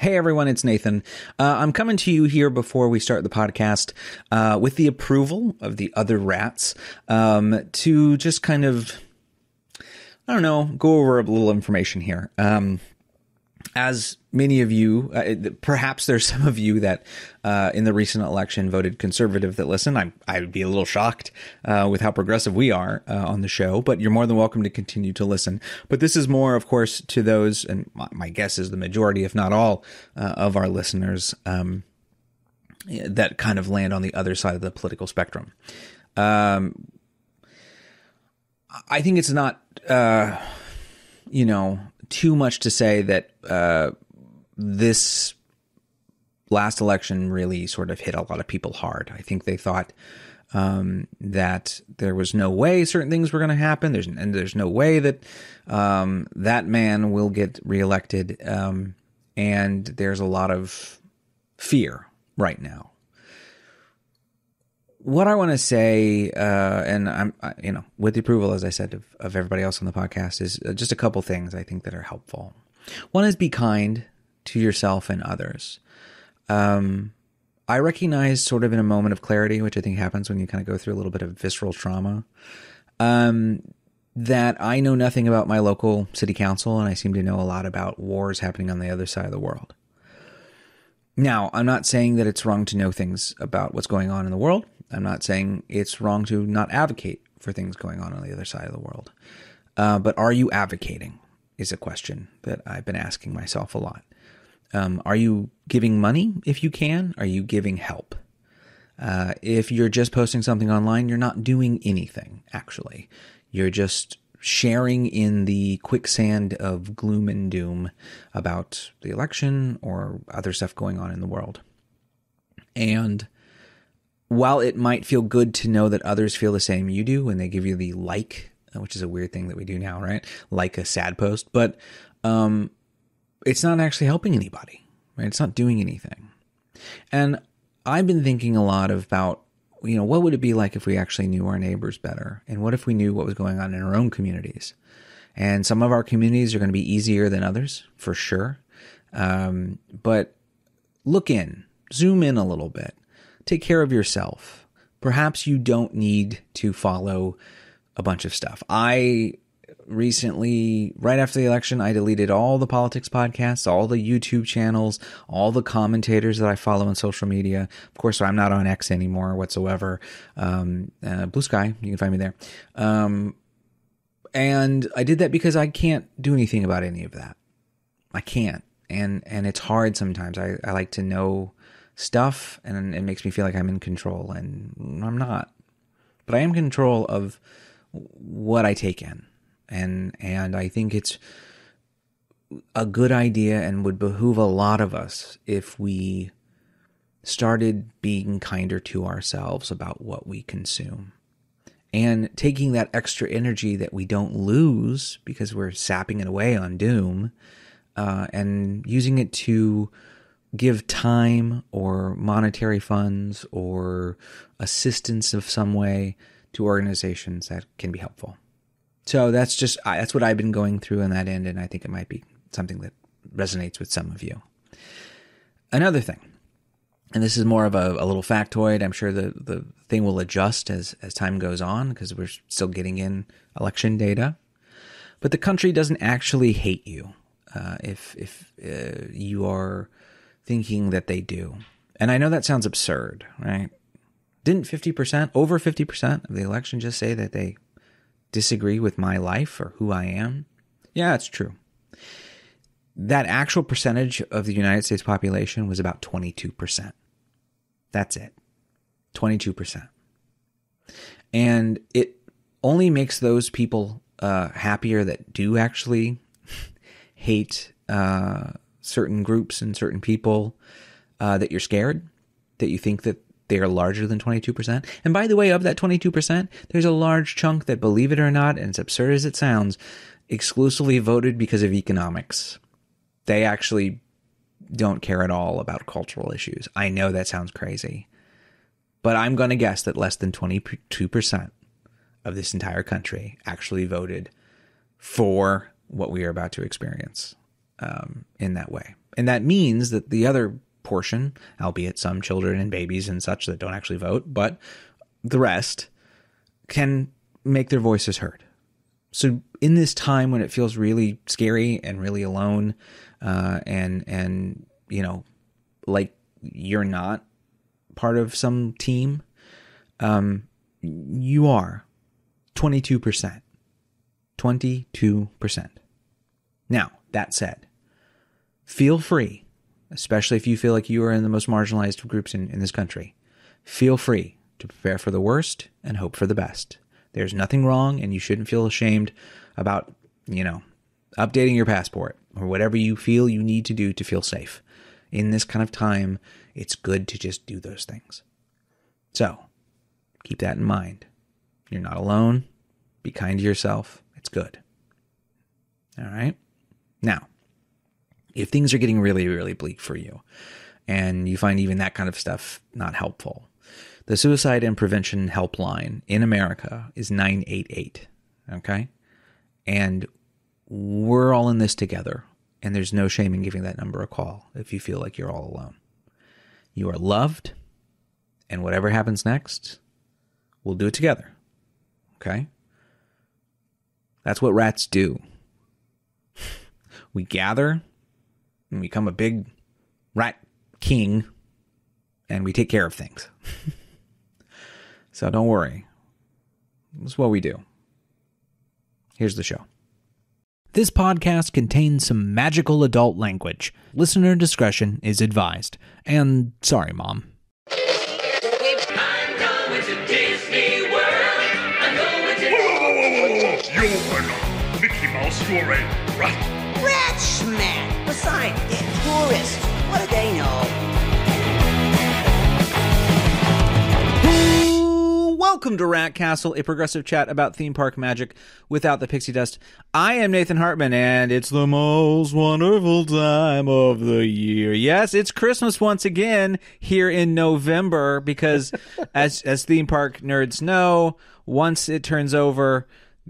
Hey everyone, it's Nathan. Uh, I'm coming to you here before we start the podcast uh, with the approval of the other rats um, to just kind of, I don't know, go over a little information here. Um, as many of you, uh, perhaps there's some of you that uh, in the recent election voted conservative that listen. I, I would be a little shocked uh, with how progressive we are uh, on the show, but you're more than welcome to continue to listen. But this is more, of course, to those, and my, my guess is the majority, if not all, uh, of our listeners um, that kind of land on the other side of the political spectrum. Um, I think it's not, uh, you know, too much to say that uh, this last election really sort of hit a lot of people hard. I think they thought um, that there was no way certain things were going to happen. There's and there's no way that um, that man will get reelected. Um, and there's a lot of fear right now. What I want to say, uh, and I'm, you know, with the approval, as I said, of, of everybody else on the podcast, is uh, just a couple things I think that are helpful. One is be kind to yourself and others. Um, I recognize sort of in a moment of clarity, which I think happens when you kind of go through a little bit of visceral trauma, um, that I know nothing about my local city council and I seem to know a lot about wars happening on the other side of the world. Now, I'm not saying that it's wrong to know things about what's going on in the world. I'm not saying it's wrong to not advocate for things going on on the other side of the world. Uh, but are you advocating? Is a question that I've been asking myself a lot. Um, are you giving money if you can? Are you giving help? Uh, if you're just posting something online, you're not doing anything, actually. You're just sharing in the quicksand of gloom and doom about the election or other stuff going on in the world. And while it might feel good to know that others feel the same you do when they give you the like, which is a weird thing that we do now, right? Like a sad post, but um, it's not actually helping anybody, right? It's not doing anything. And I've been thinking a lot about, you know, what would it be like if we actually knew our neighbors better? And what if we knew what was going on in our own communities? And some of our communities are going to be easier than others, for sure. Um, but look in, zoom in a little bit, take care of yourself. Perhaps you don't need to follow a bunch of stuff. I recently, right after the election, I deleted all the politics podcasts, all the YouTube channels, all the commentators that I follow on social media. Of course, I'm not on X anymore whatsoever. Um, uh, Bluesky, you can find me there. Um, and I did that because I can't do anything about any of that. I can't, and and it's hard sometimes. I, I like to know stuff, and it makes me feel like I'm in control, and I'm not. But I am control of what I take in and and I think it's a good idea and would behoove a lot of us if we started being kinder to ourselves about what we consume and taking that extra energy that we don't lose because we're sapping it away on doom uh, and using it to give time or monetary funds or assistance of some way to organizations that can be helpful. So that's just that's what I've been going through on that end, and I think it might be something that resonates with some of you. Another thing, and this is more of a, a little factoid. I'm sure the the thing will adjust as as time goes on because we're still getting in election data. But the country doesn't actually hate you uh, if if uh, you are thinking that they do. And I know that sounds absurd, right? Didn't 50%, over 50% of the election just say that they disagree with my life or who I am? Yeah, it's true. That actual percentage of the United States population was about 22%. That's it. 22%. And it only makes those people uh, happier that do actually hate uh, certain groups and certain people uh, that you're scared, that you think that they are larger than 22%. And by the way, of that 22%, there's a large chunk that, believe it or not, and as absurd as it sounds, exclusively voted because of economics. They actually don't care at all about cultural issues. I know that sounds crazy, but I'm going to guess that less than 22% of this entire country actually voted for what we are about to experience um, in that way. And that means that the other portion, albeit some children and babies and such that don't actually vote, but the rest can make their voices heard. So in this time when it feels really scary and really alone, uh, and and you know, like you're not part of some team, um, you are twenty two percent, twenty two percent. Now that said, feel free, especially if you feel like you are in the most marginalized groups in, in this country, feel free to prepare for the worst and hope for the best. There's nothing wrong, and you shouldn't feel ashamed about, you know, updating your passport or whatever you feel you need to do to feel safe. In this kind of time, it's good to just do those things. So, keep that in mind. You're not alone. Be kind to yourself. It's good. All right? Now, if things are getting really, really bleak for you and you find even that kind of stuff not helpful, the suicide and prevention helpline in America is 988. Okay. And we're all in this together. And there's no shame in giving that number a call if you feel like you're all alone. You are loved. And whatever happens next, we'll do it together. Okay. That's what rats do. we gather and become a big rat king and we take care of things. So don't worry. That's what we do. Here's the show. This podcast contains some magical adult language. Listener discretion is advised. And sorry, Mom. I'm going to Disney World. I'm going to. You're not Mickey Mouse, you're a rat. Rat they're tourists. What do they know? Welcome to Rat Castle, a progressive chat about theme park magic without the pixie dust. I am Nathan Hartman, and it's the most wonderful time of the year. Yes, it's Christmas once again here in November because, as as theme park nerds know, once it turns over,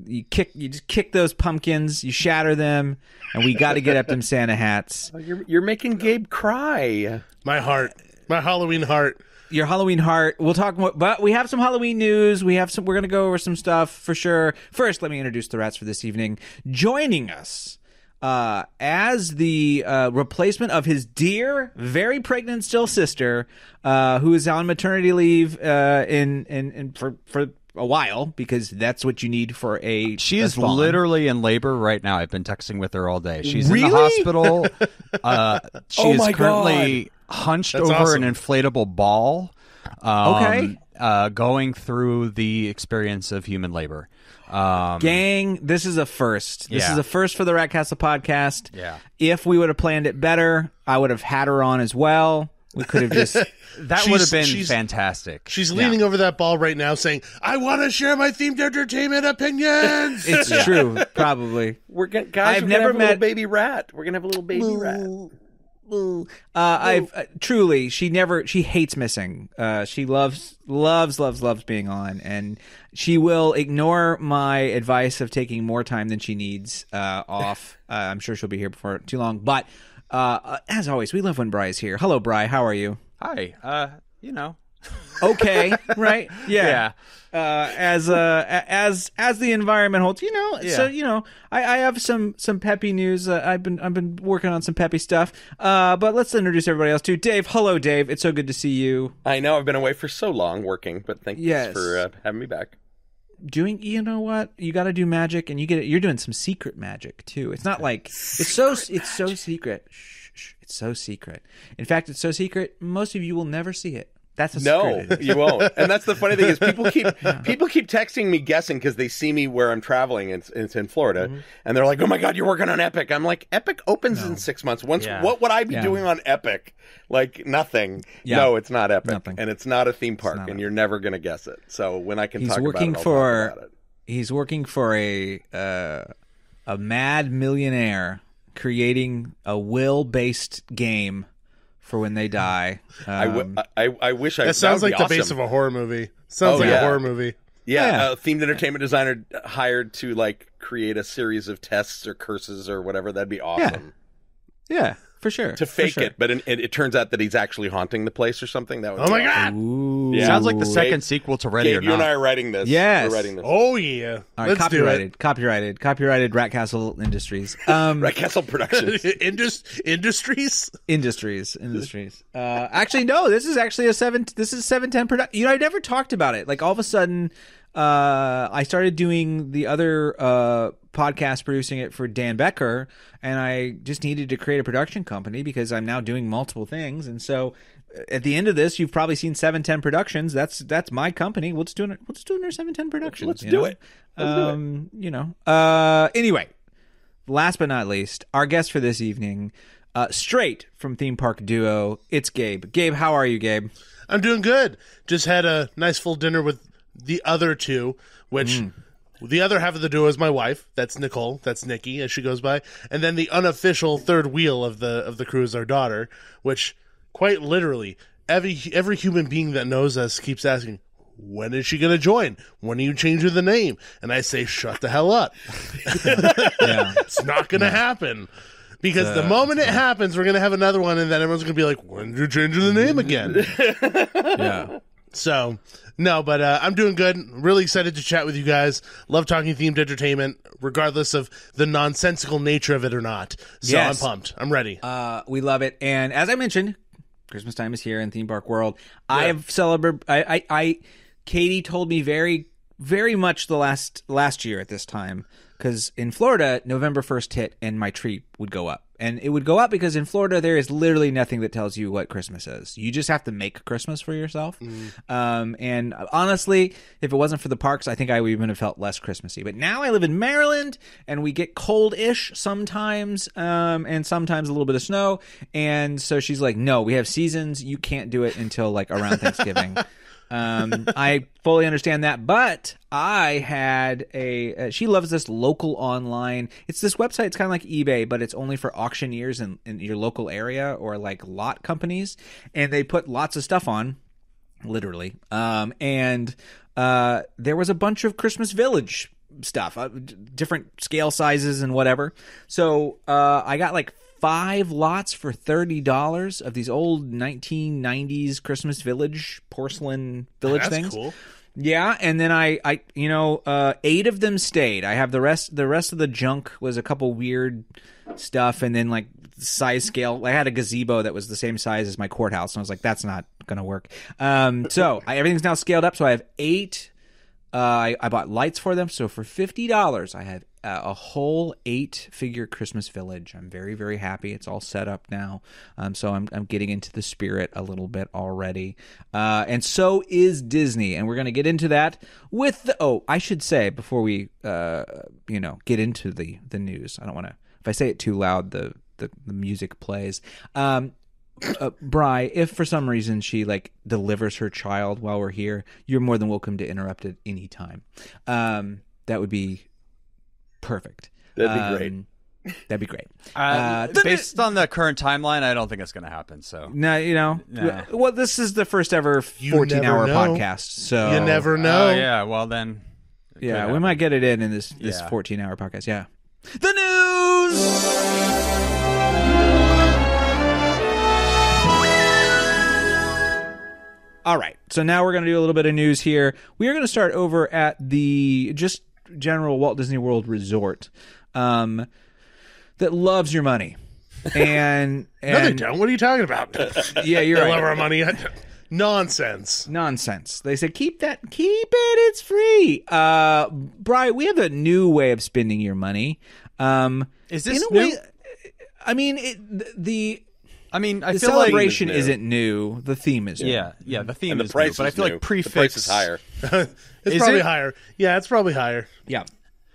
you kick you just kick those pumpkins, you shatter them, and we got to get up them Santa hats. You're, you're making Gabe cry. My heart. My Halloween heart. your Halloween heart. We'll talk more, but we have some Halloween news. We have some. We're gonna go over some stuff for sure. First, let me introduce the rats for this evening. Joining us uh, as the uh, replacement of his dear, very pregnant still sister, uh, who is on maternity leave uh, in, in in for for a while because that's what you need for a. She a is spawn. literally in labor right now. I've been texting with her all day. She's in the hospital. Uh, she Oh is my currently hunched That's over awesome. an inflatable ball. Um, Okay. Uh, going through the experience of human labor. Um, Gang, this is a first. This Yeah. is a first for the Rat Castle podcast. Yeah. If we would have planned it better, I would have had her on as well. We could have just that would have been she's- fantastic. She's leaning over that ball right now saying, I want to share my themed entertainment opinions. It's true, probably. We're gonna, guys. I've we're never gonna have a met- little baby rat. We're gonna have a little baby rat. Uh, I've uh, truly, she never, she hates missing. Uh, she loves, loves, loves, loves being on, and she will ignore my advice of taking more time than she needs uh, off. Uh, I'm sure she'll be here before too long. But uh, uh, as always, we love when Bry is here. Hello, Bry. How are you? Hi. Uh, you know. Okay, right? Yeah. uh, as uh, as as the environment holds, you know. Yeah. So you know, I, I have some some peppy news. Uh, I've been I've been working on some peppy stuff. Uh, but let's introduce everybody else too. Dave, hello, Dave. It's so good to see you. I know I've been away for so long working, but thanks Yes. for uh, having me back. Doing, you know what? You got to do magic, and you get it. You're doing some secret magic too. It's not like it's so it's so secret. Shh, shh, it's so secret. In fact, it's so secret. Most of you will never see it. That's a No, you won't. And that's the funny thing is people keep people keep texting me guessing because they see me where I'm traveling. It's, it's in Florida, Mm-hmm. and they're like, "Oh my god, you're working on Epic." I'm like, "Epic opens in six months. Once, Yeah. what would I be Yeah. doing on Epic? Like nothing. No, it's not Epic, Nothing. and it's not a theme park, and you're never gonna guess it. So when I can He's talk working about it, I'll for talk about it. he's working for a uh, a mad millionaire creating a will based game for when they die. Um, I, I wish I. that sounds would like be the base of a horror movie. Sounds Oh, like yeah. a horror movie. Yeah, Yeah. a themed entertainment designer hired to like create a series of tests or curses or whatever. That'd be awesome. yeah. For sure. to fake sure. it, but it, it, it turns out that he's actually haunting the place or something. That would Oh my awesome. god! Ooh. Yeah. Sounds like the Gabe- second sequel to Ready Gabe, or you and I are writing this. Yes. we're writing this. Oh yeah, All right, let's copyrighted, copyrighted, copyrighted. Rat Castle Industries. Um, Rat Castle Productions. Indus- industries. Industries, industries. Uh, actually, no. This is actually a seven. This is seven ten production. You know, I never talked about it. Like all of a sudden, uh, I started doing the other uh, podcast, producing it for Dan Becker, and I just needed to create a production company because I'm now doing multiple things. And so, uh, at the end of this, you've probably seen seven ten Productions. That's that's my company. What's doing? What's doing our seven ten Productions? Let's you do know? it. Let's do it. um, You know. Uh, anyway, last but not least, our guest for this evening, uh, straight from Theme Park Duo, it's Gabe. Gabe, how are you, Gabe? I'm doing good. Just had a nice full dinner with the other two, which mm. the other half of the duo is my wife. That's Nicole. That's Nikki, as she goes by. And then the unofficial third wheel of the of the crew is our daughter, which quite literally every every human being that knows us keeps asking. When is she going to join? When are you changing the name? And I say, shut the hell up. Yeah. It's not going to happen. Because the uh, moment it happens, we're going to have another one, and then everyone's going to be like, when did you change the name again? yeah. So, no, but uh, I'm doing good. Really excited to chat with you guys. Love talking themed entertainment, regardless of the nonsensical nature of it or not. So Yes. I'm pumped. I'm ready. Uh, we love it. And as I mentioned, Christmas time is here in Theme Park World. I have celebrated. I, I, I, Katie told me very, very much the last last year at this time because in Florida, November first hit and my tree would go up, and it would go up because in Florida there is literally nothing that tells you what Christmas is. You just have to make Christmas for yourself. Um, and honestly, if it wasn't for the parks, I think I would even have felt less Christmassy. But now I live in Maryland, and we get cold-ish sometimes, um, and sometimes a little bit of snow. And so she's like, "No, we have seasons. You can't do it until like around Thanksgiving." Um, I fully understand that, but I had a. Uh, she loves this local online. It's this website. It's kind of like eBay, but it's only for auctioneers in, in your local area or like lot companies, and they put lots of stuff on, literally. Um, and uh, there was a bunch of Christmas Village stuff, uh, d- different scale sizes and whatever. So uh, I got like five lots for thirty dollars of these old nineteen nineties Christmas Village porcelain village That's things. cool. Yeah, and then I, I, you know, uh, eight of them stayed. I have the rest. The rest of the junk was a couple weird stuff, and then like size scale. I had a gazebo that was the same size as my courthouse, and I was like, that's not gonna work. Um, so I, everything's now scaled up. So I have eight. Uh, I, I bought lights for them. So for fifty dollars, I have uh, a whole eight-figure Christmas village. I'm very, very happy. It's all set up now. Um, so I'm I'm getting into the spirit a little bit already. Uh, and so is Disney, and we're gonna get into that with the. Oh, I should say before we, uh, you know, get into the the news. I don't want to. If I say it too loud, the the, the music plays. Um, uh, Bry, if for some reason she like delivers her child while we're here, you're more than welcome to interrupt at any time. Um, that would be perfect. That'd be great. Um, That'd be great. Uh, the- based on the current timeline, I don't think it's going to happen. So No, you know, Nah. well, this is the first ever 14 hour podcast. So you never know. Oh yeah, well then. yeah, we happen. might get it in in this this 14 hour podcast. Yeah. The news. All right. So now we're going to do a little bit of news here. We are going to start over at the just general Walt Disney World Resort um, that loves your money. And, and No, they don't. What are you talking about? Yeah, you're they right. love our money. Nonsense. nonsense. They said keep that, keep it. It's free. Uh, Brian, we have a new way of spending your money. Um, Is this new? way? I mean, it, the I mean, I the feel celebration new. isn't new. The theme is new. yeah, yeah. The theme And the is price new, but I is feel new. like prix fixe The price is higher. It's Is probably it? higher. Yeah, it's probably higher. yeah.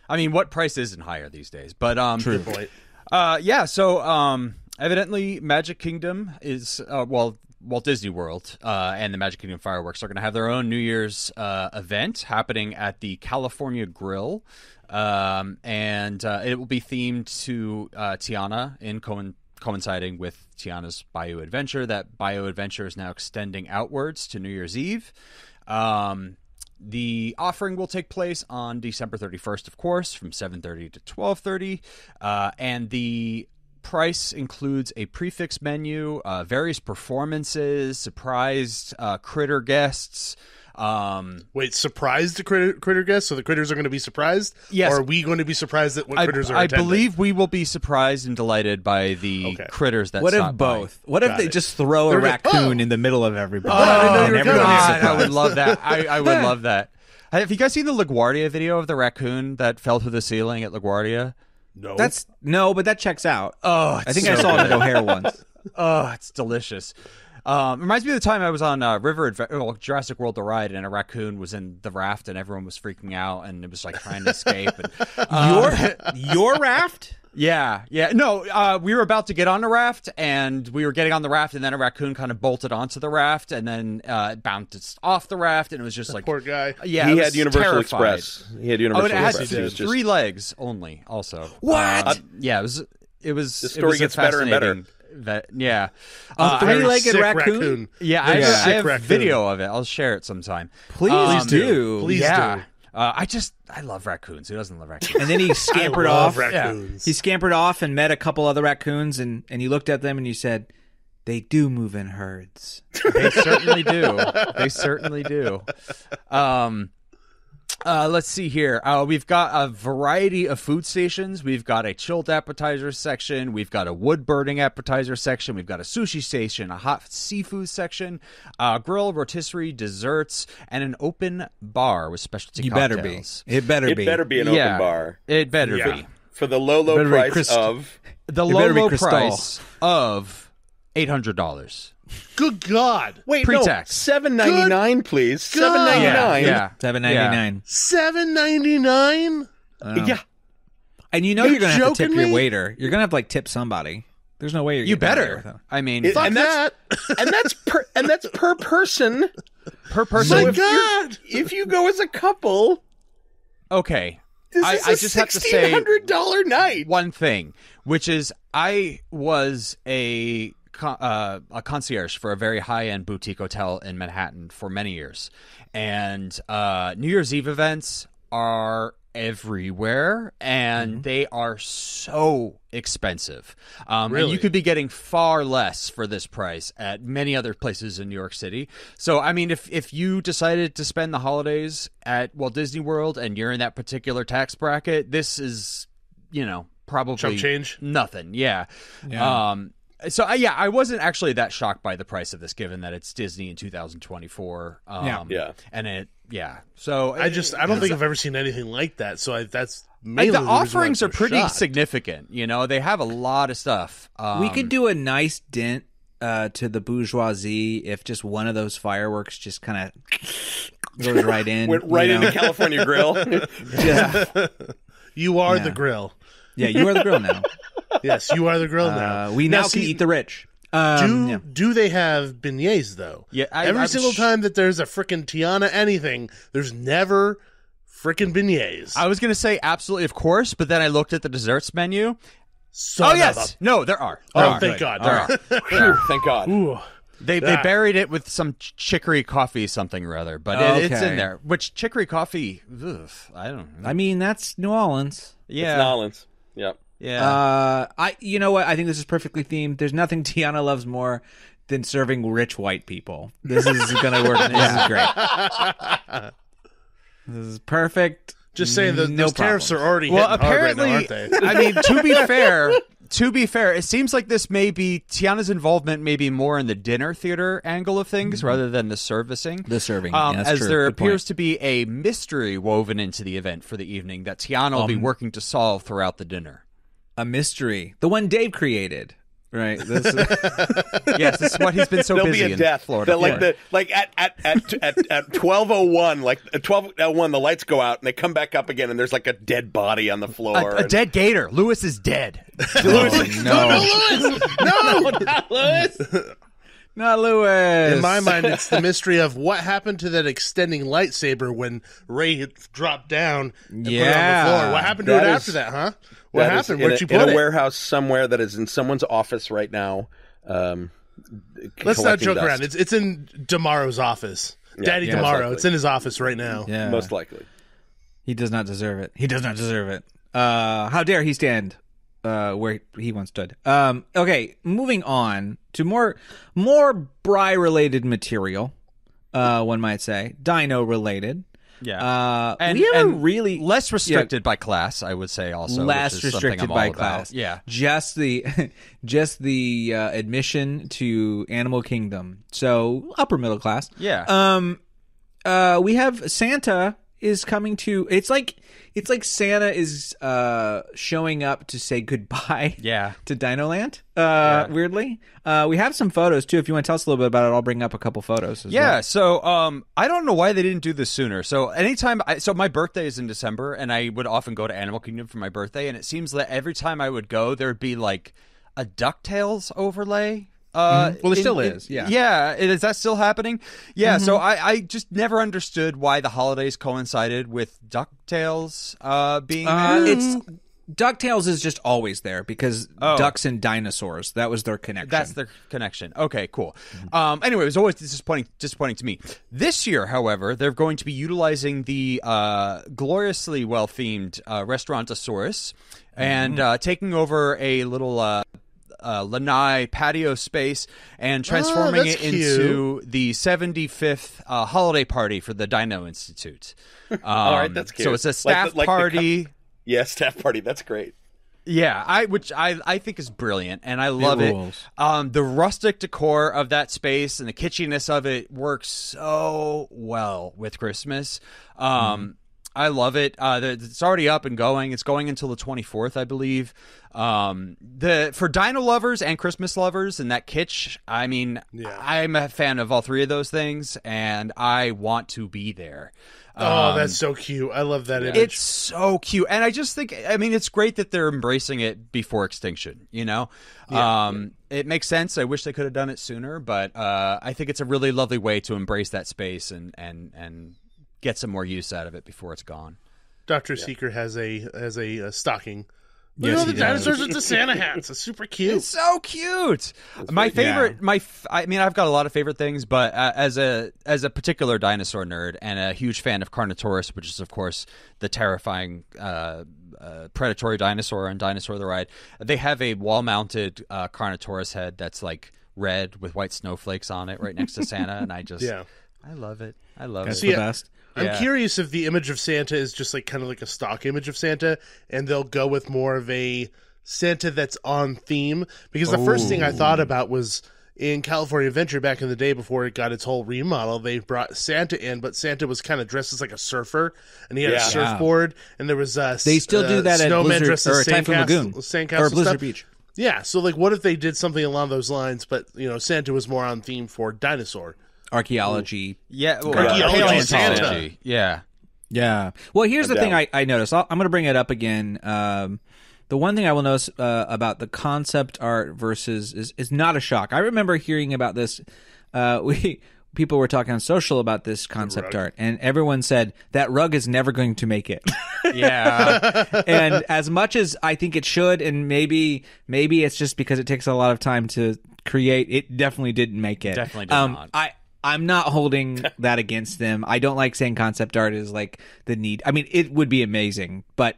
I mean, what price isn't higher these days? But um, True. Point. Uh, yeah. So, um, evidently, Magic Kingdom is uh, well, Walt Disney World uh, and the Magic Kingdom fireworks are going to have their own New Year's uh, event happening at the California Grill, um, and uh, it will be themed to uh, Tiana in coin- coinciding with Tiana's Bayou Adventure. That Bayou Adventure is now extending outwards to New Year's Eve. Um, the offering will take place on December 31st, of course, from 7:30 to 12:30, uh, and the price includes a prix fixe menu, uh, various performances, surprised uh, critter guests. Um, Wait, surprised the critter, critter guests? So the critters are going to be surprised? Yes. Or are we going to be surprised at what I, critters are I attending? believe we will be surprised and delighted by the Okay. critters that What if stop by. both? What if Got they it. just throw a They're gonna- raccoon oh! in the middle of everybody? I didn't know you and were God. I would love that. I, I would love that. Have you guys seen the LaGuardia video of the raccoon that fell through the ceiling at LaGuardia? No. That's no, but that checks out. Oh, I think I saw it at O'Hare once. Oh, it's delicious. Um, reminds me of the time I was on uh, River Adve- well, Jurassic World: The Ride, and a raccoon was in the raft, and everyone was freaking out, and it was like trying to escape. And, uh, Your your raft? yeah, yeah, no, uh, we were about to get on the raft, and we were getting on the raft, and then a raccoon kind of bolted onto the raft, and then uh, it bounced off the raft, and it was just like Poor guy. Yeah, he had Universal terrified. Express. He had Oh, Universal and it had Express. He was just three legs only. Also, What? Uh, yeah, it was. It was. The it story was gets better and better. Fascinating That, yeah. A Uh, I- three-legged Sick raccoon? yeah, I, Big I have raccoon. video of it. I'll share it sometime. Please Um, do. Please yeah. do. Uh, I just I love raccoons. Who doesn't love raccoons? And then he scampered I love off. raccoons. He scampered off and met a couple other raccoons, and and you looked at them and you said, "They do move in herds." they certainly do. They certainly do. Um, uh, let's see here. Uh, we've got a variety of food stations. We've got a chilled appetizer section. We've got a wood burning appetizer section. We've got a sushi station, a hot seafood section, a grill, rotisserie, desserts, and an open bar with specialty You better be. It better It be. It better be an yeah, open bar It better Yeah. be. for the low, low price Crystal. of. The low, low price of eight hundred dollars. Good God. Wait, Pre-tax. no, seven ninety nine, please. Seven ninety nine. Yeah, Seven ninety nine. Seven ninety nine. yeah. And you know You're you're gonna have to tip joking your waiter. You're gonna have to like tip somebody. There's no way you're You getting away better. I mean, It- Fuck and that's that. and that's per and that's per person. per person. My if God. If you go as a couple, okay. this I, is I a just have to say hundred dollar night. one thing, which is I was a con- uh, a concierge for a very high end boutique hotel in Manhattan for many years, and uh, New Year's Eve events are everywhere and they are so expensive. Um, and Really? you could be getting far less for this price at many other places in new york city. So i mean if, if you decided to spend the holidays at walt disney world and you're in that particular tax bracket this is you know probably Chump change? nothing. Yeah, um so uh, yeah i wasn't actually that shocked by the price of this given that it's disney in 2024 um Yeah. Yeah. and it yeah so I just I don't think I've ever seen anything like that. So I, that's like mainly the reason why I'm offerings so are pretty shocked. significant you know they have a lot of stuff um, we could do a nice dent uh, to the bourgeoisie if just one of those fireworks just kind of goes right in. Went you right know? into California Grill. yeah. You are Yeah. the grill. Yeah, you are the grill now. Yes, you are the grill now. Uh, we now, see, can eat the rich. Do Um, yeah. do they have beignets though? Yeah, I- Every I'm single sh- time that there's a frickin' Tiana anything, there's never frickin' beignets. I was gonna say absolutely, of course, but then I looked at the desserts menu. Son oh yes, a- no, there are. Oh, are. thank God. There are. Phew, Thank God. Ooh. They they Ah. buried it with some ch- chicory coffee something or other, but it, it's in there. Which chicory coffee? Ugh, I don't. know. I mean, that's New Orleans. yeah, It's Nolans. Yep. Yeah. Uh, I, you know what? I think this is perfectly themed. There's nothing Tiana loves more than serving rich white people. This is gonna work. This is great. This is perfect. Just saying that No those tariffs are already well, hitting hard right apparently, now, aren't they? I mean, to be fair, to be fair, it seems like this may be Tiana's involvement may be more in the dinner theater angle of things rather than the servicing. Mm-hmm. The serving, um, yeah, as true. there Good point. appears to be a mystery woven into the event for the evening that Tiana will Um, be working to solve throughout the dinner. A mystery, the one Dave created. Right. This, yes, this is what he's been so There'll busy be a in death. Florida. That, like for. the like at at at at, at twelve oh one, like at twelve oh one, the lights go out and they come back up again, and there's like a dead body on the floor. a, a and- dead gator. Louis is dead. oh, no, no, not Louis. not Louis. In my mind, it's the mystery of what happened to that extending lightsaber when Rey dropped down and put it on the Yeah. floor. What happened to That it is- after that, huh? What That is happened? in Where'd a, you in put a warehouse somewhere that is in someone's office right now. Um, Let's not joke dust. around. It's it's in D'Amaro's office. Daddy Yeah. Most D'Amaro. It's in his office right now. yeah, most likely. he does not deserve it. He does not deserve it. Uh, how dare he stand uh, where he once stood. Um, okay, moving on to more more Bry related material. Uh, one might say Dino related. Yeah. Uh, and, we have and really less restricted by class, I would say. Also, less restricted by all about. class. Yeah. just the just the uh, admission to Animal Kingdom. So upper middle class. Yeah. Um, uh, we have Santa is coming to. It's like it's like Santa is uh showing up to say goodbye. Yeah. To Dino Land. Uh, weirdly. Uh, we have some photos too. If you want to tell us a little bit about it, I'll bring up a couple photos. As Yeah, well. so um, I don't know why they didn't do this sooner. So anytime, I, so my birthday is in December, and I would often go to Animal Kingdom for my birthday, and it seems that every time I would go, there would be like a DuckTales overlay. Uh, Mhm. Well, there still is, yeah. Mm-hmm. yeah. Is that still happening? Yeah. So I, I just never understood why the holidays coincided with DuckTales uh, being Uh, there. it's DuckTales is just always there because Oh. ducks and dinosaurs. That was their connection. That's their connection. Okay, cool. Um, anyway, it was always disappointing, disappointing to me. This year, however, they're going to be utilizing the uh, gloriously well themed uh, Restaurantosaurus and uh, taking over a little. Uh, lanai patio space and transforming that's it into the 75th uh, holiday party for the Dino Institute. Um, All right, that's cute. So it's a Like the- staff like the co- party. Yeah, staff party. That's great. Yeah, I which I I think is brilliant, and I love it. rules. Um, the rustic decor of that space and the kitschiness of it works so well with Christmas. Um, I love it. Uh, the, it's already up and going. It's going until the twenty fourth, I believe. Um, the for Dino lovers and Christmas lovers and that kitsch. I mean, I'm a fan of all three of those things, and I want to be there. Oh, that's so cute. I love that image. It's so cute, and I just think I mean it's great that they're embracing it before extinction. You know, um, it makes sense. I wish they could have done it sooner, but uh, I think it's a really lovely way to embrace that space and and and get some more use out of it before it's gone. Doctor Seeker has a has a, uh stocking. Yes, Look at all the dinosaurs with the Santa hats. It's super cute. It's so cute. My favorite, my, f- I mean, I've got a lot of favorite things, but uh, as a as a particular dinosaur nerd and a huge fan of Carnotaurus, which is of course the terrifying uh, uh, predatory dinosaur on Dinosaur the Ride, they have a wall mounted uh, Carnotaurus head that's like red with white snowflakes on it, right next to Santa, and I just, Yeah. I love it. I love That's it. See, the best. I'm Yeah. curious if the image of Santa is just like kind of like a stock image of Santa, and they'll go with more of a Santa that's on theme. Because the first thing I thought about was in California Adventure back in the day before it got its whole remodel, they brought Santa in, but Santa was kind of dressed as like a surfer, and he had Yeah. a surfboard, and there was uh, They still do uh, that at snowman Blizzard dressed as or Typhoon Lagoon sandcastle or Blizzard stuff. Beach. Yeah, so like, what if they did something along those lines, but you know, Santa was more on theme for dinosaur. Archaeology. yeah, well, Archaeology paleontology. Yeah. Yeah. Well, here's the thing. I, I noticed. I'll, I'm going to bring it up again. Um, the one thing I will notice uh, about the concept art versus is, is not a shock. I remember hearing about this. Uh, we people were talking on social about this concept art, and everyone said that rug is never going to make it. Yeah. and as much as I think it should, and maybe maybe it's just because it takes a lot of time to create, it definitely didn't make it. Definitely did um, not. I I'm not holding that against them. I don't like saying concept art is like the need. I mean, it would be amazing, but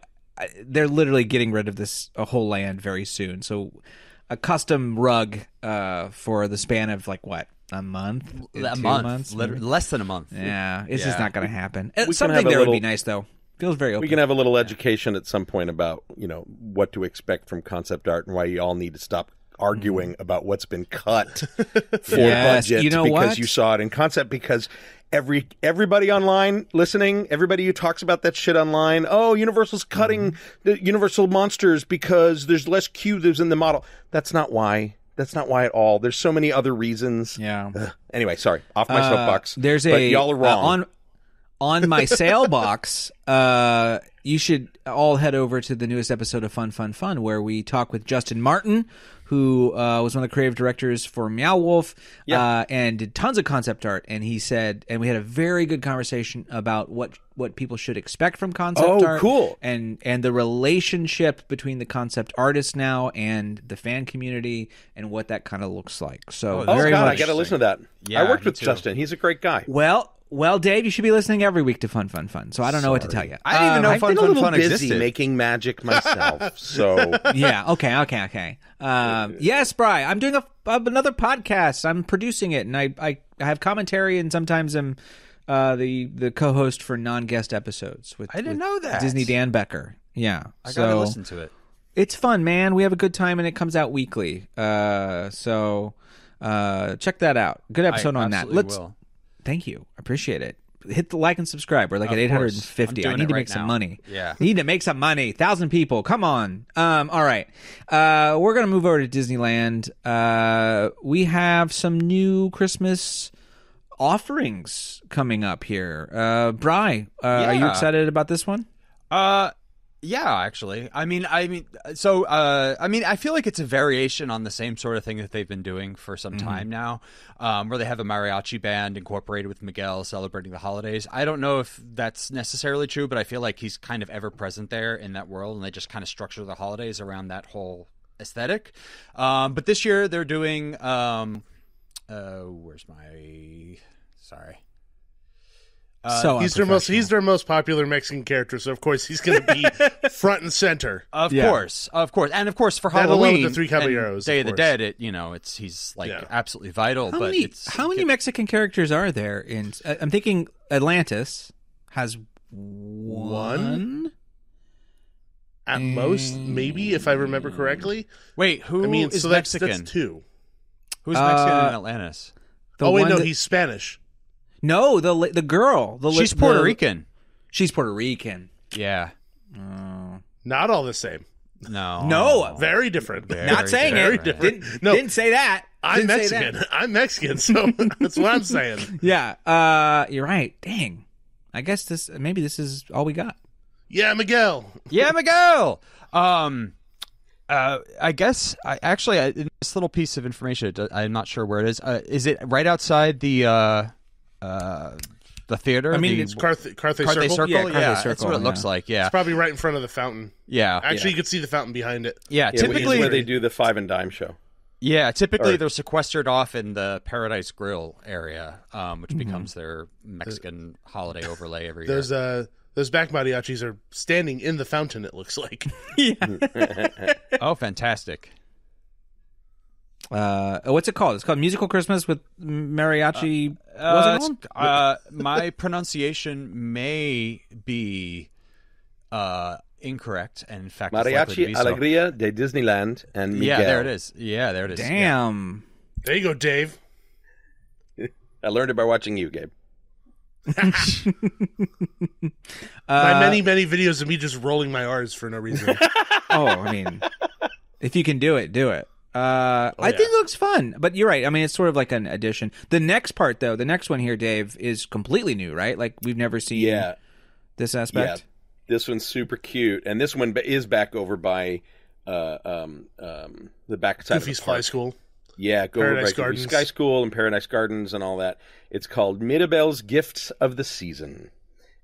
they're literally getting rid of this a whole land very soon. So a custom rug uh, for the span of like what a month, a month, months, maybe? less than a month. Yeah, it's just not going to happen. can Something have a there would be nice though. Feels very open. We can have a little education at some point about you know what to expect from concept art and why you all need to stop arguing about what's been cut for Yes, budget you know because what? you saw it in concept because every everybody online listening everybody who talks about that shit online oh universal's cutting Mm-hmm. the universal monsters because there's less cubes in the model that's not why that's not why at all there's so many other reasons Yeah. Ugh. anyway sorry off my Uh, soapbox There's but a y'all are uh, wrong on on my sale box. Uh, you should all head over to the newest episode of Fun Fun Fun, where we talk with Justin Martin, who uh, was one of the creative directors for Meow Wolf, uh, and did tons of concept art. And he said, and we had a very good conversation about what what people should expect from concept Oh, art, cool. and and the relationship between the concept artists now and the fan community, and what that kind of looks like. So oh very god much. i gotta listen to that Yeah, i worked with too. justin he's a great guy Well, well, Dave, you should be listening every week to Fun, Fun, Fun. So I don't know what to tell you. I didn't even know Um, I've Fun been Fun little Fun busy existed. making magic myself, so yeah. Okay. Okay. Okay. Um, yes, Bry. I'm doing a, another podcast. I'm producing it, and I, I, I have commentary, and sometimes I'm uh, the the co-host for non-guest episodes. With I didn't with know that. Disney Dan Becker. Yeah. I so gotta listen to it. it's fun, man. We have a good time, and it comes out weekly. Uh, so uh, check that out. Good episode I on that. Let's. will. Thank you. I appreciate it. Hit the like and subscribe. We're like Of at course. 850. I'm I doing need it to right make some now. money. Yeah. Need to make some money. Thousand people. Come on. Um, all right. Uh, we're going to move over to Disneyland. Uh, we have some new Christmas offerings coming up here. Uh, Bry, uh, are you Yeah. excited about this one? Uh, yeah, actually. I mean, I mean, so, uh, I mean, I feel like it's a variation on the same sort of thing that they've been doing for some time now, um, where they have a mariachi band incorporated with Miguel celebrating the holidays. I don't know if that's necessarily true, but I feel like he's kind of ever present there in that world, and they just kind of structure the holidays around that whole aesthetic. Um, but this year they're doing, um, uh, where's my, sorry. So He's their most he's their most popular Mexican character, so of course he's going to be front and center. Of Yeah. course, of course, and of course for That Halloween, the Three Caballeros, Day of of the. Dead. It you know, it's he's like Yeah. absolutely vital. How but many, it's how many Mexican characters are there in? I- I'm thinking Atlantis has one. At most, maybe if I remember correctly. Wait, who I mean, is so that's, Mexican? that's two. Who's Mexican Uh, in Atlantis? The oh wait, no, that- he's Spanish. No the the girl. The li- She's Puerto the- Rican. She's Puerto Rican. Yeah. Not all the same. No. No, Very different. Very not saying very it. different. Didn't, No. didn't say that. I'm Didn't Mexican. that. I'm Mexican, so that's what I'm saying. Yeah, uh, you're right. Dang. I guess this maybe this is all we got. Yeah, Miguel. Yeah, Miguel. Um, uh, I guess I actually I, this little piece of information. I'm not sure where it is. Uh, is it right outside the uh, the theater? I mean, The- it's Carth- Carthay Carthay Circle. Circle. Yeah, Carthay that's Circle, what it looks yeah. like. Yeah, It's probably right in front of the fountain. yeah, Actually, you could see the fountain behind it. yeah. yeah, Typically, where they do the five and dime show. Yeah, typically Or- they're sequestered off in the Paradise Grill area, um, which Mm-hmm. becomes their Mexican holiday overlay every year. Those uh, those back mariachis are standing in the fountain. It looks like. oh, fantastic! Uh, what's it called? It's called Musical Christmas with mariachi. Uh, what's it it's- called? uh, my pronunciation may be uh, incorrect, and in fact, it's likely Mariachi be so. Alegría de Disneyland and Miguel. Yeah, there it is. Yeah, there it is. Yeah. Damn. There you go, Dave. I learned it by watching you, Gabe. my many many videos of me just rolling my R's for no reason. oh, I mean, if you can do it, do it. Uh, I yeah. think it looks fun, but you're right. I mean, it's sort of like an addition. The next part, though, the next one here, Dave, is completely new, right? Like we've never seen Yeah, this aspect. yeah. aspect. This one's super cute, and this one is back over by uh, um, um, the back side of Goofy's the Fly. School. Yeah, go Paradise over by Goofy Gardens. Sky School and Paradise Gardens and all that. It's called Mirabel's Gifts of the Season,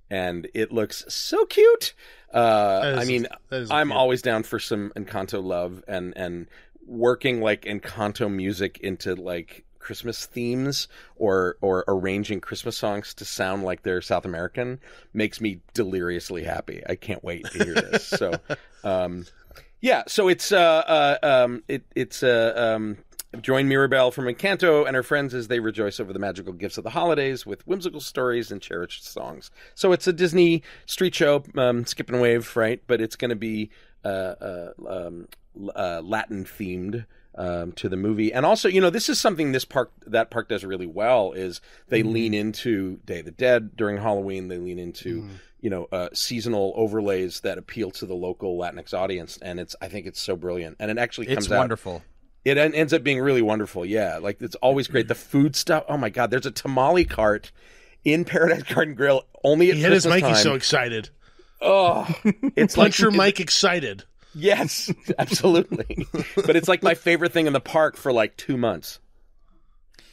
and it looks so cute. Uh, That is- I mean, I'm cute. always down for some Encanto love and and working like Encanto music into like Christmas themes or or arranging Christmas songs to sound like they're South American makes me deliriously happy. I can't wait to hear this. so, um, yeah, so it's uh, uh um it it's uh um join Mirabel from Encanto and her friends as they rejoice over the magical gifts of the holidays with whimsical stories and cherished songs. So it's a Disney street show, um, skip and wave, right? But it's going to be uh, uh, um, uh, Latin themed. Um, to the movie, and also, you know, this is something this park that park does really well. Is they lean into Day of the Dead during Halloween. They lean into you know uh, seasonal overlays that appeal to the local Latinx audience, and it's I think it's so brilliant, and it actually comes It's out wonderful. it en- ends up being really wonderful. Yeah, like it's always great. The food stuff. Oh my god, there's a tamale cart in Paradise Garden Grill only at He had his Christmas Mikey time. so excited. oh, it's like your mic excited. Yes, absolutely. but it's like my favorite thing in the park for like two months.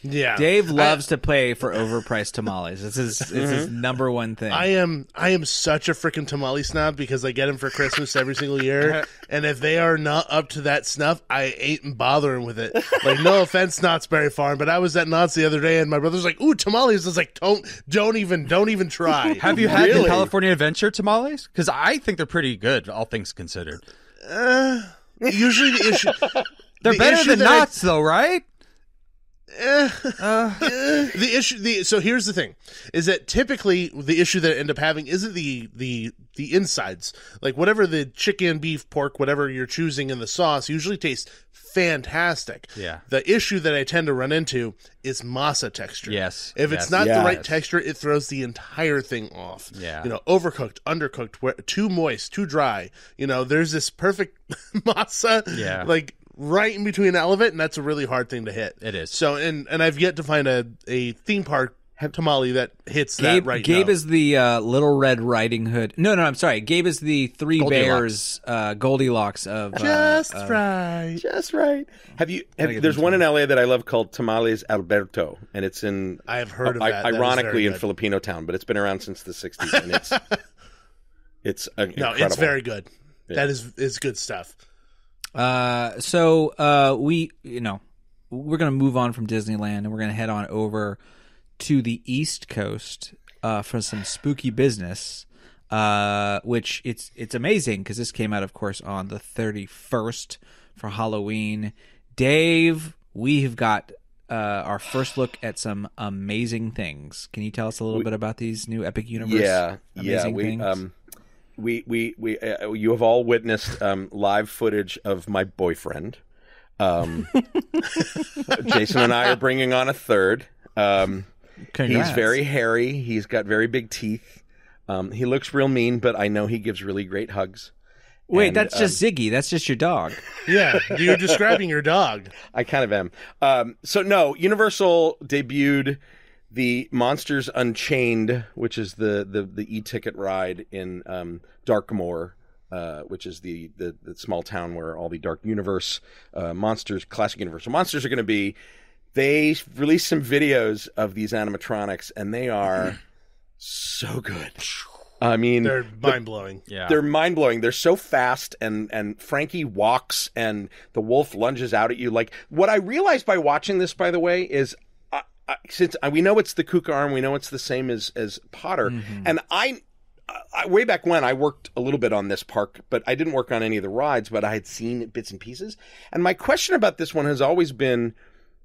Yeah. Dave loves to play for overpriced tamales. It's his, it's his mm-hmm. number one thing. I am I am such a freaking tamale snob because I get them for Christmas every single year, and if they are not up to that snuff, I ain't bothering with it. Like no offense, Knott's Berry Farm, but I was at Knott's the other day, and my brother's like, "Ooh, tamales!" I was like, "Don't, don't even, don't even try." Have you had the California Adventure tamales? Because I think they're pretty good, all things considered. Uh, usually the issue. They're The better issue than Knott's, though, right? Uh, uh. the issue the so here's the thing is that typically the issue that I end up having isn't the the the insides like whatever the chicken beef pork whatever you're choosing in the sauce usually tastes fantastic Yeah. the issue that i tend to run into is masa texture Yes, if yes, it's not the right texture it throws the entire thing off Yeah. you know overcooked undercooked too moist too dry you know there's this perfect masa Yeah. like right in between all of it and that's a really hard thing to hit It is. so and and I've yet to find a, a theme park tamale that hits Gabe, that right Gabe now. is the uh, Little Red Riding Hood. No, no, I'm sorry. Gabe is the Three Goldilocks. Bears uh, Goldilocks of uh, just of- right. Just right. Have you? Have, there's one in LA that I love called Tamales Alberto, and it's in. I have heard of that. That is ironically, very in. Filipino town, but it's been around since the '60s, and it's it's uh, No, it's very good. That is is good stuff. Uh, so uh, we, you know, we're gonna move on from Disneyland and we're gonna head on over to the East Coast uh, for some spooky business. Uh, which it's it's amazing because this came out, of course, on the thirty first for Halloween. Dave, we have got uh, our first look at some amazing things. Can you tell us a little bit about these new Epic Universe? Yeah, yeah. amazing We things? um, we we we uh, you have all witnessed um live footage of my boyfriend. Um, Jason and I are bringing on a third. Um, Congrats. he's very hairy. He's got very big teeth. Um, he looks real mean, but I know he gives really great hugs. Wait, and, that's just Ziggy. That's just your dog. Yeah, you're describing your dog. I kind of am. Um, so no, Universal debuted the Monsters Unchained, which is the the the e-ticket ride in um, Darkmoor, uh, which is the, the the small town where all the Dark Universe uh, monsters, classic Universal monsters, are going to be. They released some videos of these animatronics, and they are so good. I mean, They're mind blowing. Yeah. they're mind blowing. They're so fast, and and Frankie walks, and the wolf lunges out at you. Like what I realized by watching this, by the way, is uh, uh, since uh, we know it's the Kuka arm, we know it's the same as as Potter, and I. I, way back when I worked a little bit on this park, but I didn't work on any of the rides, but I had seen bits and pieces. And my question about this one has always been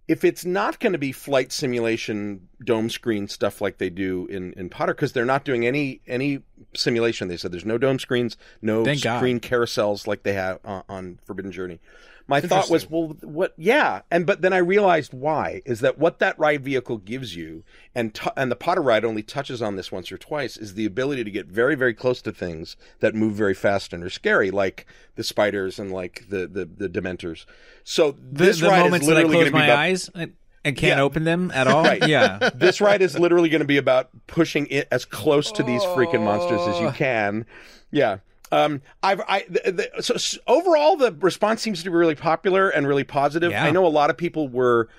if it's not going to be flight simulation dome screen stuff like they do in, in Potter, because they're not doing any any simulation. They said there's no dome screens, no Thank God. screen carousels like they have on, on Forbidden Journey. My thought was, well, what? Yeah, and but then I realized why is that what that ride vehicle gives you, and t- and the Potter ride only touches on this once or twice, is the ability to get very very close to things that move very fast and are scary, like the spiders and like the the, the Dementors. So The, this the ride moments is I literally close going to be my about eyes and, and can't Yeah. open them at all. Right. Yeah. this ride is literally going to be about pushing it as close to these freaking monsters as Oh. you can. Yeah. Um, I've, I, the, the, so, s overall, the response seems to be really popular and really positive. Yeah. I know a lot of people were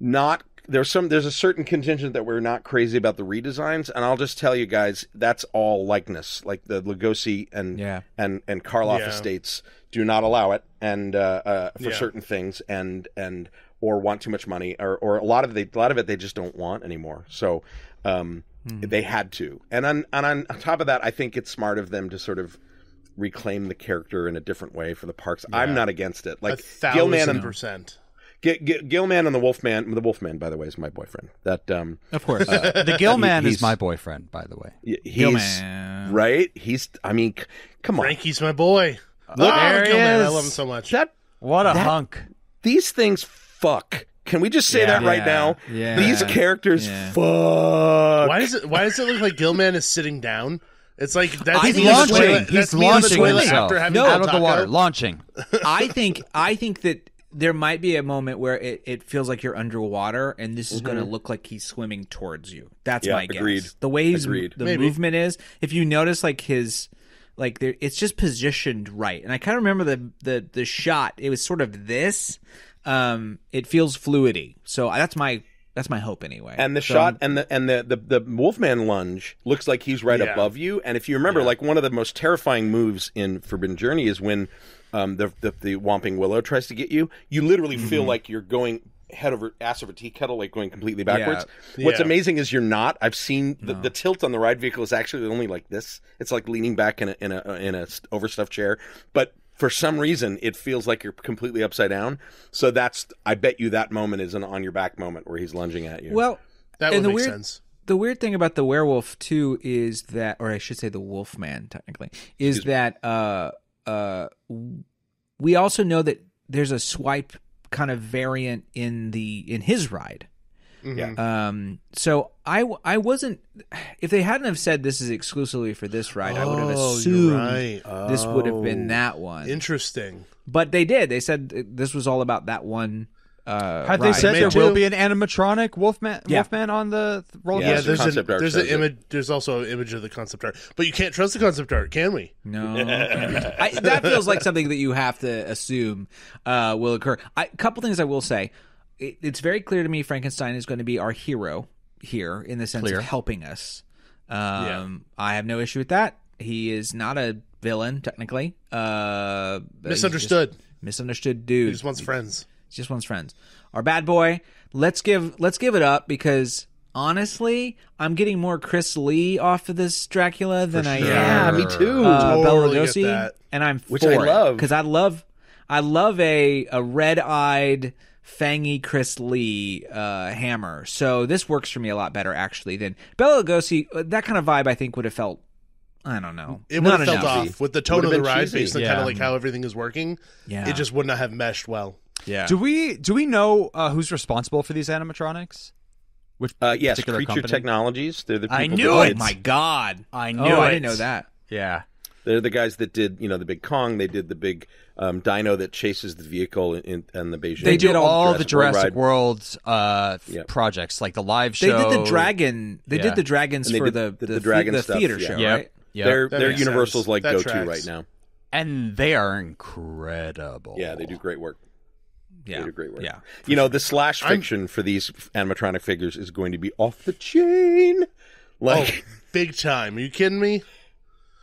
not, there's some, there's a certain contingent that were not crazy about the redesigns. And I'll just tell you guys, that's all likeness. Like the Lugosi and, Yeah. and, and Karloff Yeah. estates do not allow it. And, uh, uh, for Yeah. certain things and, and, or want too much money or, or a lot of it, they, a lot of it they just don't want anymore. So, um, they had to. And on, and on top of that, I think it's smart of them to sort of reclaim the character in a different way for the parks. I'm not against it. A Like thousand Gill Man and percent. G- G- Gill Man and the Wolfman. The Wolfman, by the way, is my boyfriend. That um, Of course. the Gill Man he's- is my boyfriend, by the way. he's Gill Man. right. He's. I mean, c- come on. Frankie's my boy. Look, oh, there he Gill Man, I love him so much. That What a hunk. these things fuck. Can we just say Yeah. that right Yeah. now? Yeah. These characters Yeah. fuck. Why does it? Why does it look like Gill Man is sitting down? It's like that's He's me on the launching. toilet- He's that's me on the launching himself after having No. out of the water, launching. I think I think that there might be a moment where it, it feels like you're underwater and this is going to look like he's swimming towards you. That's Yeah, my guess. agreed. The way he's Agreed. the Maybe. movement is, if you notice like his like there it's just positioned right. And I kind of remember the the the shot. It was sort of this um it feels fluidy. So that's my That's my hope anyway. And the So shot I'm- and the and the, the the Wolfman lunge looks like he's right Yeah. above you. And if you remember, like one of the most terrifying moves in Forbidden Journey is when um, the, the the Whomping Willow tries to get you. You literally feel like you're going head over ass over tea kettle, like going completely backwards. What's Yeah. amazing is you're not. I've seen the, the tilt on the ride vehicle is actually only like this. It's like leaning back in a in a in a overstuffed chair, but. For some reason, it feels like you're completely upside down. So that's, I bet you that moment is an on your back moment where he's lunging at you. well, That and would the make weird, sense. The weird thing about the werewolf too is that, or I should say, the wolf man technically is that uh, uh, we also know that there's a swipe kind of variant in the in his ride. Yeah. Um, so I I wasn't if they hadn't have said this is exclusively for this ride, I would have Oh, assumed you're right. this would have been that one. Interesting. but they did. They said this was all about that one. Uh, Have they ride. said there too. will be an animatronic Wolfman Yeah. Wolfman on the th- roller Yeah, Yeah, there's there's an, there's an image. There's also an image of the concept art, but you can't trust the concept art, can we? No, I, that feels like something that you have to assume uh, will occur. A couple things I will say: it, it's very clear to me Frankenstein is going to be our hero here in the sense Clear. of helping us. Um, I have no issue with that. He is not a villain technically. Uh, Misunderstood. misunderstood dude. He just wants friends. He just wants friends. Our bad boy. Let's give let's give it up because honestly, I'm getting more Chris Lee off of this Dracula than I am. Yeah, me too. Uh, Bela Totally get Lugosi, and I'm Which for I love. because I love I love a a red eyed. Fangy Chris Lee uh, hammer, so this works for me a lot better actually than Bela Lugosi. uh, That kind of vibe I think would have felt, I don't know, It would not have felt enough. off with the tone of the ride, cheesy. based on kind of like how everything is working. Yeah. It just would not have meshed well. Yeah, Do we do we know uh, who's responsible for these animatronics? Which Uh, yes, particular Creature company? Technologies. They're the people I knew oh it. my god, I knew oh, I didn't know that. Yeah. They're the guys that did, you know, the big Kong. They did the big um, dino that chases the vehicle in, in, in the Beijing. They, They did did all, all the Jurassic World World uh, f- Yep. projects, like the live show. They did the dragon. They Yeah. did the dragons for the the- the, the the, dragon the theater yeah. show, Yep. right? Yep. They're That they're Universal's sense. like go to right now. and they are incredible. Yeah, they do great work. Yeah, They do great work. Yeah, You know, the slash fiction for these animatronic figures is going to be off the chain. Like Oh, big time. Are you kidding me?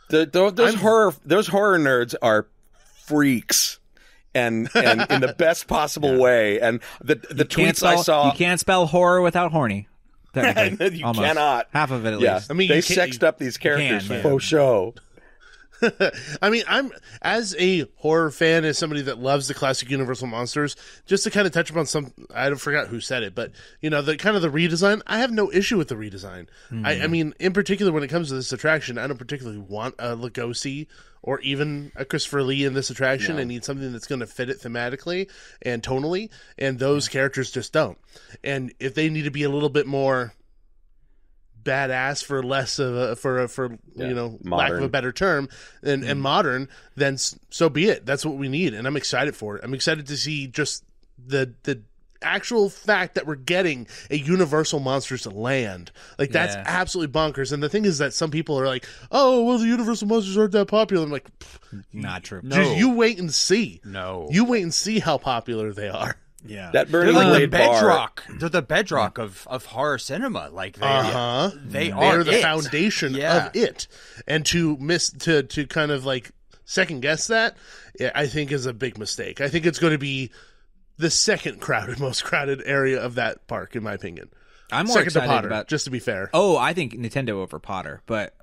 The, tho- those I'm- horror those horror nerds are freaks. And and in the best possible way. And the the Can't tweets I saw You can't spell horror without horny. You Almost. cannot. Half of it at Yeah, least. I mean, they sexed up these characters can, for faux show. I mean, I'm as a horror fan, as somebody that loves the classic Universal monsters. Just to kind of touch upon some, I don't forgot who said it, but you know, the kind of the redesign. I have no issue with the redesign. I, I mm. mean, in particular, when it comes to this attraction, I don't particularly want a Lugosi or even a Christopher Lee in this attraction. I need something that's going to fit it thematically and tonally, and those characters just don't. And if they need to be a little bit more badass for less of a for a, for you know lack of a better term and, and mm. modern then so be it. That's what we need and i'm excited for it. I'm excited to see just the the actual fact that we're getting a universal monsters land. Like that's Yeah. absolutely bonkers and the thing is that some people are like oh well the universal monsters aren't that popular. I'm like Not true. just you wait and see. No. you wait and see how popular they are Yeah. That They're like the Blade bar. bedrock. They're the bedrock of, of horror cinema. Like they, uh-huh they are they're the it. foundation Yeah. of it and to miss to to kind of like second guess that i think is a big mistake i think it's going to be the second crowded most crowded area of that park in my opinion I'm more second to excited potter about. just to be fair oh, I think Nintendo over Potter, but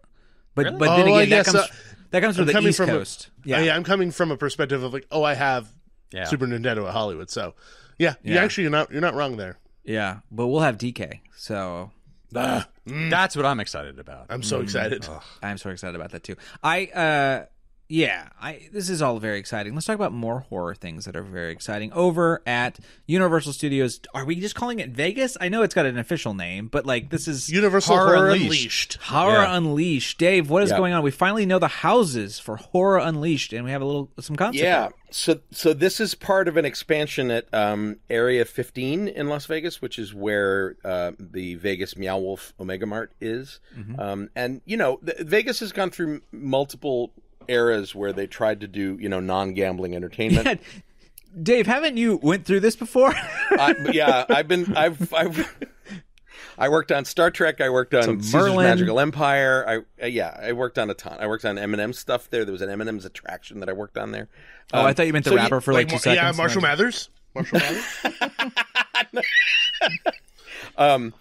but but Oh, then I again, that comes uh, that comes from I'm the coming East from a- Coast. yeah. yeah. i'm coming from a perspective of like oh i have Yeah. super nintendo at hollywood so yeah, you actually you're not you're not wrong there yeah. But we'll have DK, so ah, mm. That's what I'm excited about. i'm so mm. excited I'm so excited about that too. I uh yeah, I this is all very exciting. Let's talk about more horror things that are very exciting. Over at Universal Studios, are we just calling it Vegas? I know it's got an official name, but like this is universal Horror horror, Unleashed. unleashed, Horror Yeah. Unleashed. Dave, what is Yeah. going on? We finally know the houses for Horror Unleashed, and we have a little some concept. Yeah. art. So so this is part of an expansion at um, Area 15 in Las Vegas, which is where uh, the Vegas Meow Wolf Omega Mart is. Um, and you know, th- Vegas has gone through multiple eras where they tried to do you know non-gambling entertainment. Yeah, Dave, haven't you went through this before? I, yeah, I've been I've I've I worked on Star Trek. I worked on So Caesar's Merlin- Magical Empire. I uh, yeah, I worked on a ton. I worked on M&M stuff there. There was an M&M's attraction that I worked on there. Oh, Um, I thought you meant the so rapper for like, Like, two Mar- seconds. yeah, Marshall Mathers. Marshall Mathers. um,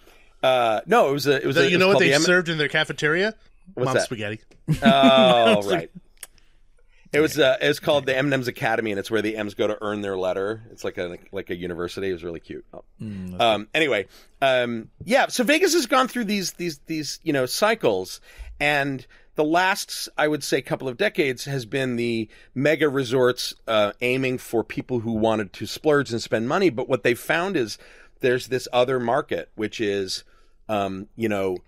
Uh, no, it was a it was a, The- it you was know what they the M- served in their cafeteria? What's Mom that? spaghetti. Oh, right. It was uh, it was called the M&M's Academy, and it's where the M's go to earn their letter. It's like a like a university. It was really cute. Oh. um, anyway, um, yeah. So Vegas has gone through these these these you know cycles, and the last I would say couple of decades has been the mega resorts uh, aiming for people who wanted to splurge and spend money. But what they found is there's this other market, which is um, you know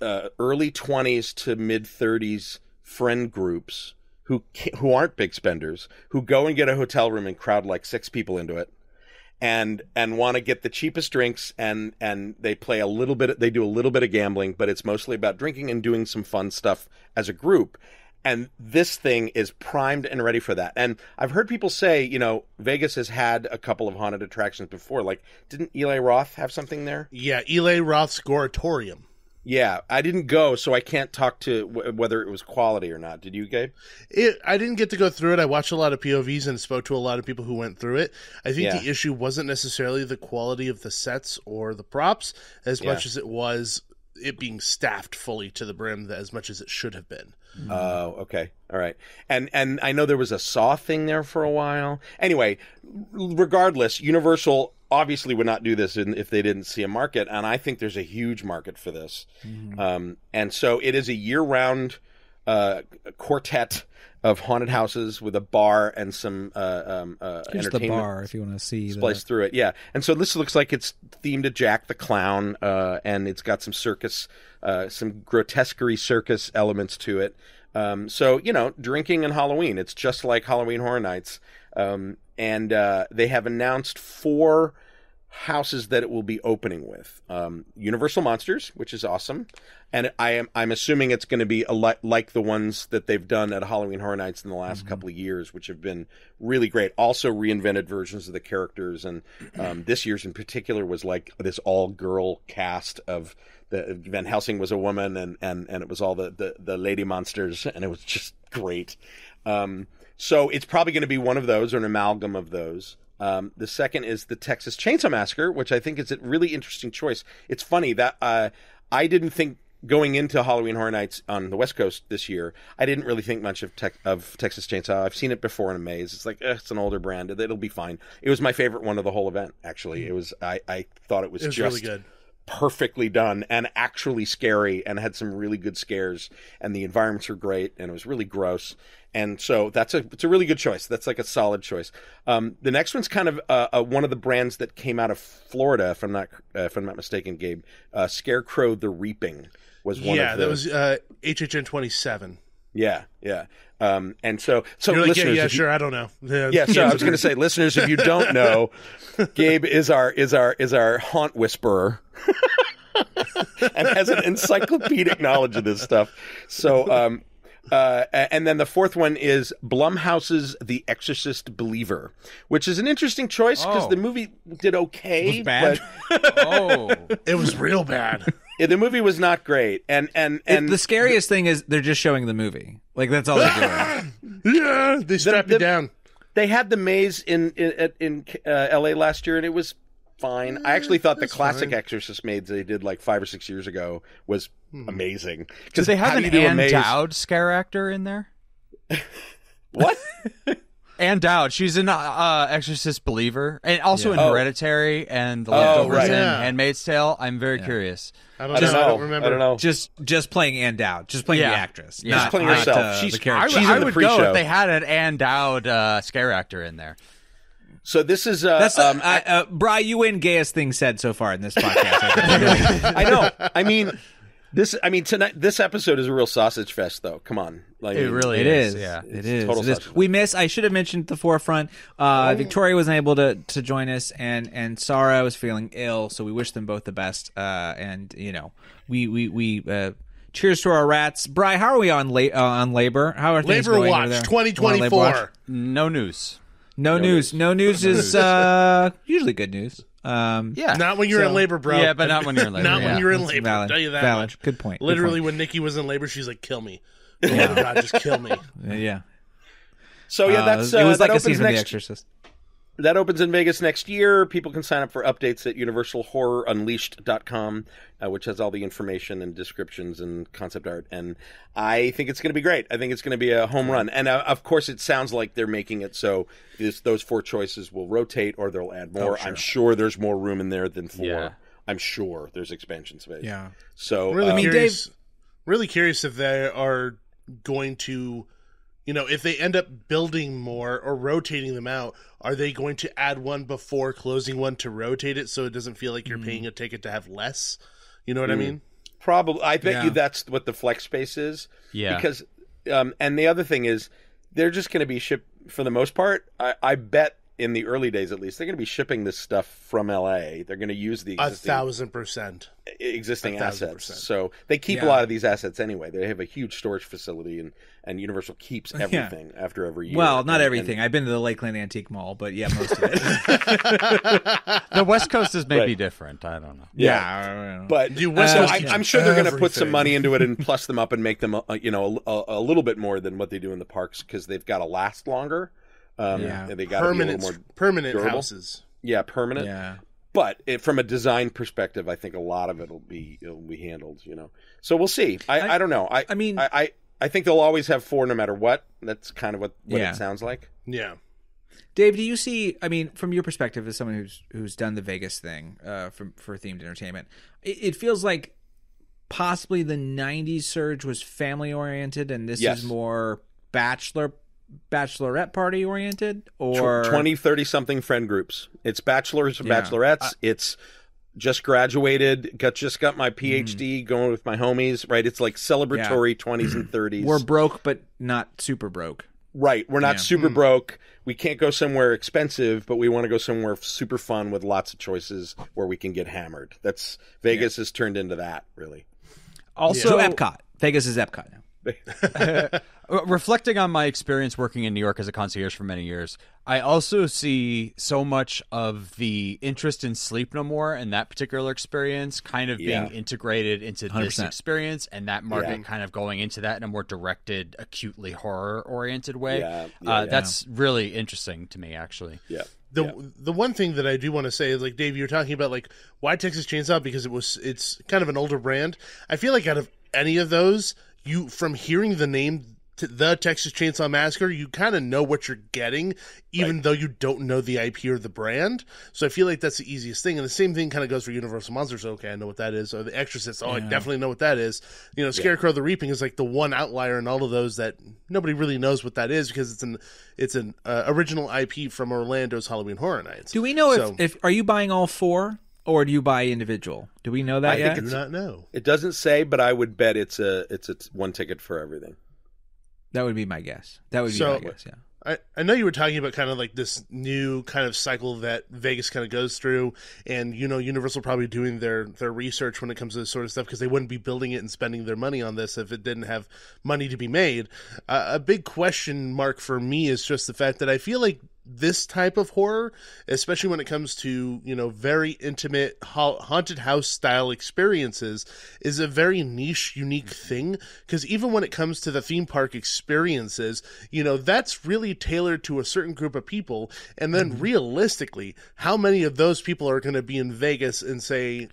uh, early 20s to mid 30s friend groups who who aren't big spenders who go and get a hotel room and crowd like six people into it and and want to get the cheapest drinks and and they play a little bit they do a little bit of gambling but it's mostly about drinking and doing some fun stuff as a group. And this thing is primed and ready for that. And i've heard people say you know vegas has had a couple of haunted attractions before. Like didn't eli roth have something there? Yeah, Eli Roth's Goratorium. Yeah, I didn't go, so I can't talk to w- whether it was quality or not. Did you, Gabe? It, I didn't get to go through it. I watched a lot of POVs and spoke to a lot of people who went through it. I think Yeah. the issue wasn't necessarily the quality of the sets or the props as Yeah. much as it was it being staffed fully to the brim as much as it should have been. Mm-hmm. Oh, okay, all right. And and I know there was a Saw thing there for a while. Anyway, regardless, Universal obviously would not do this in, if they didn't see a market, and I think there's a huge market for this. Um, and so it is a year-round uh, quartet of haunted houses with a bar and some uh, um, uh, Here's the bar if you want to see. The, through it. Yeah, and so this looks like it's themed to Jack the Clown, uh, and it's got some circus, uh, some grotesquerie circus elements to it. Um, so you know, drinking and Halloween. It's just like Halloween Horror Nights, um, and uh, they have announced four houses that it will be opening with. Um, Universal Monsters, which is awesome, and I am I'm assuming it's going to be a li- like the ones that they've done at Halloween Horror Nights in the last couple of years, which have been really great. Also reinvented versions of the characters, and um, this year's in particular was like this all girl cast of. The, Van Helsing was a woman, and, and, and it was all the, the, the lady monsters, and it was just great. Um, so it's probably going to be one of those or an amalgam of those. Um, the second is the Texas Chainsaw Massacre, which I think is a really interesting choice. It's funny that uh, I didn't think going into Halloween Horror Nights on the West Coast this year, I didn't really think much of tech of Texas Chainsaw. I've seen it before in a maze. It's like eh, it's an older brand. It'll be fine. It was my favorite one of the whole event. Actually, it was. I, I thought it was, It was just really good. Perfectly done and actually scary and had some really good scares. And the environments were great and it was really gross. And so that's a it's a really good choice. That's like a solid choice. Um, the next one's kind of uh, uh, one of the brands that came out of Florida if I'm not uh, if I'm not mistaken Gabe uh, Scarecrow the Reaping was one yeah, of the that was uh, HHN 27. Yeah yeah um, and so so You're like, yeah, listeners yeah, if you- sure, I don't know. Yeah, yeah, so I was going to say, listeners, if you don't know, Gabe is our is our is our haunt whisperer, and has an encyclopedic knowledge of this stuff. So, um, uh, and then the fourth one is Blumhouse's The Exorcist Believer, which is an interesting choice because Oh. the movie did okay, bad? oh, It was real bad. but the movie was not great. And and and the scariest thing is they're just showing the movie. Like that's all they're doing. yeah, they strapped the- me down. they had the maze in in, in uh, L.A. last year, and it was fine. I actually thought the classic Exorcist maze they did like five or six years ago was amazing. do Because they have an do you do a Ann maze? Dowd scare actor in there? What? Ann Dowd, she's an uh, Exorcist believer, and also in Oh. Hereditary and The Oh, right. and Yeah. Handmaid's Tale. I'm very curious. I don't I don't know. know. I don't remember. I don't know. just just playing Ann Dowd, just playing Yeah. the actress, Yeah. not, Just playing not, herself. uh, She's- the I, character. She's I in the would go pre-show. if they had an Ann Dowd uh, scare actor in there. So this is uh, That's um, uh, uh, Bry. You win gayest thing said so far in this podcast. I. I know. I mean, this. I mean, tonight. This episode is a real sausage fest, though. Come on, like It really It is. is. Yeah. It is. total It is. sausage. We miss. I should have mentioned the forefront. Uh, Victoria wasn't able to to join us, and and Sarah was feeling ill, so we wish them both the best. Uh, and you know, we we we. Uh, Cheers to our rats, Bry. How are we on la- uh, on labor? How are things Labor going Watch over there? We're on Labor Watch? 2024. No news. No, news. No news is uh, usually good news. Um, Yeah, Not when you're So- in labor, bro. Yeah, but not when you're in labor, not yeah. when you're in That's labor. valid. Tell you that Valid. much. Good point. Good Literally, point. when Nikki was in labor, she's like, "Kill me." Oh my god, just kill me. yeah. So yeah, Uh, that's uh, it was that like a opens scene from The. Exorcist. That opens in Vegas next year. People can sign up for updates at universalhorrorunleashed.com, uh, which has all the information and descriptions and concept art. And I think it's going to be great. I think it's going to be a home run. And uh, of course, it sounds like they're making it so this, those four choices will rotate or they'll add more. I'm sure there's more room in there than four. Yeah. I'm sure there's expansion space. Yeah. So really mean, curious. really curious if they are going to, you know, if they end up building more or rotating them out, are they going to add one before closing one to rotate it so it doesn't feel like you're Mm. paying a ticket to have less? You know what I mean? Probably, I bet Yeah. you that's what the flex space is. Yeah. Because, um, and the other thing is, they're just going to be shipped for the most part. I, I bet in the early days, at least, they're going to be shipping this stuff from LA. They're going to use the A thousand percent. existing a thousand assets. percent. So they keep a lot of these assets anyway. They have a huge storage facility, and and Universal keeps everything after every year. Well, not And- everything. I've been to the Lakeland Antique Mall, but yeah, most of it. the West Coast is maybe Right. different. I don't know. yeah. But Dude, West so Coast I, I'm sure they're going to put some money into it and plus them up and make them, uh, you know, a, a, a little bit more than what they do in the parks because they've got to last longer. Um, Yeah. and they got to be a Permanent, more, permanent durable. houses. yeah, permanent. yeah. But it, from a design perspective, I think a lot of it will be it'll be handled. You know, so we'll see. I, I, I- don't know. I I mean- I, I I think they'll always have four no matter what. That's kind of what, what Yeah. it sounds like. Yeah. Dave, do you see? I mean, from your perspective as someone who's who's done the Vegas thing uh, for for themed entertainment, it, it feels like possibly the '90s surge was family oriented, and this Yes. is more bachelor bachelorette party oriented, or 20, 30 something friend groups. It's bachelors and Yeah. bachelorettes. it's just graduated, got just got my mm-hmm. PhD, going with my homies. Right, it's like celebratory twenties and thirties. we're broke but not super broke. right. We're not Yeah. super hmm. broke. We can't go somewhere expensive, but we want to go somewhere super fun with lots of choices where we can get hammered. That's Vegas has turned into that really. Also, So Epcot, Vegas is Epcot now. Reflecting on my experience working in New York as a concierge for many years, I also see so much of the interest in Sleep No More and that particular experience kind of being integrated into this 100%. experience, and that market Yeah. kind of going into that in a more directed, acutely horror oriented way. Yeah, yeah, uh, yeah. That's really interesting to me, actually. Yeah. The Yeah. the one thing that I do want to say is like Dave, you're talking about like why Texas Chainsaw because it was it's kind of an older brand. I feel like out of any of those, you from hearing the name the Texas Chainsaw Massacre, you kind of know what you're getting, even though you don't know the IP or the brand. So I feel like that's the easiest thing. And the same thing kind of goes for Universal Monsters. Okay, I know what that is. Or The Exorcist. Oh, I definitely know what that is. You know, Scarecrow the Reaping is like the one outlier in all of those that nobody really knows what that is because it's an it's an uh, original IP from Orlando's Halloween Horror Nights. Do we know if, if are you buying all four or do you buy individual? Do we know that I think yet? I do not know. It doesn't say, but I would bet it's a it's a one ticket for everything. That would be my guess. That would be So- my guess. Yeah. I, I know you were talking about kind of like this new kind of cycle that Vegas kind of goes through, and you know Universal probably doing their their research when it comes to this sort of stuff because they wouldn't be building it and spending their money on this if it didn't have money to be made. Uh, a big question mark for me is just the fact that I feel like this type of horror, especially when it comes to you know very intimate ha- haunted house style experiences, is a very niche, unique mm-hmm. thing. Because even when it comes to the theme park experiences, you know that's really tailored to a certain group of people. And then mm-hmm. realistically, how many of those people are going to be in Vegas and say,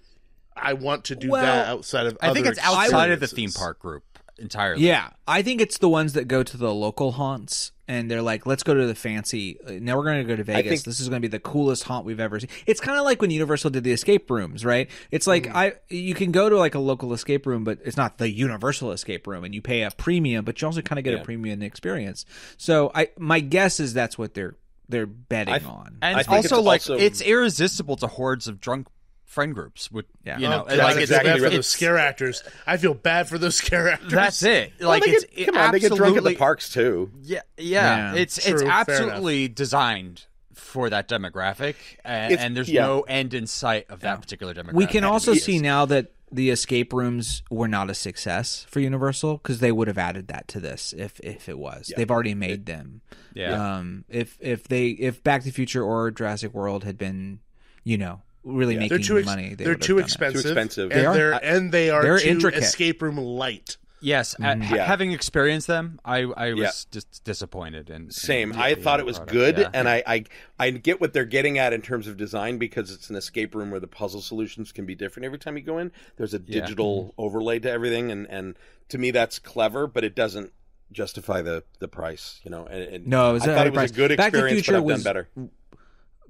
"I want to do Well, that outside of"? I think it's outside of the theme park group entirely. Yeah, I think it's the ones that go to the local haunts and they're like, "Let's go to the fancy." uh, Now we're going to go to Vegas. think- this is going to be the coolest haunt we've ever seen. It's kind of like when Universal did the escape rooms, right? It's like Mm. I you can go to like a local escape room, but it's not the Universal escape room, and you pay a premium, but you also kind of get Yeah. a premium experience. So I my guess is that's what they're they're betting I th- on. And I also, like, also- it's irresistible to hordes of drunk friend groups. Would Yeah. you know? Oh, God, like I it's, feel exactly bad for it's- those scare actors. I feel bad for those scare actors. That's it. Well, Like they it's get, come on, they get drunk at the parks too. Yeah, yeah. Yeah. It's True, it's absolutely designed for that demographic, and, and there's yeah. no end in sight of that particular demographic. We can also see now that the escape rooms were not a success for Universal because they would have added that to this if if it was. They've already made them. Yeah. Um. If if they if Back to the Future or Jurassic World had been, you know, really They're making too ex- money. They they're too it. expensive. Too expensive. And They are. are and they are They're too intricate. escape room light. Yes, a- mm-hmm. ha- Yeah. having experienced them, I I was Yeah. just disappointed. And Same. and- I yeah, thought it was product. good, Yeah. and I, I I get what they're getting at in terms of design because it's an escape room where the puzzle solutions can be different every time you go in. There's a digital mm-hmm. overlay to everything, and and to me that's clever, but it doesn't justify the the price. You know, and, and No, it was I a thought it high was a price. good Back to the experience, Future but I've was- done better.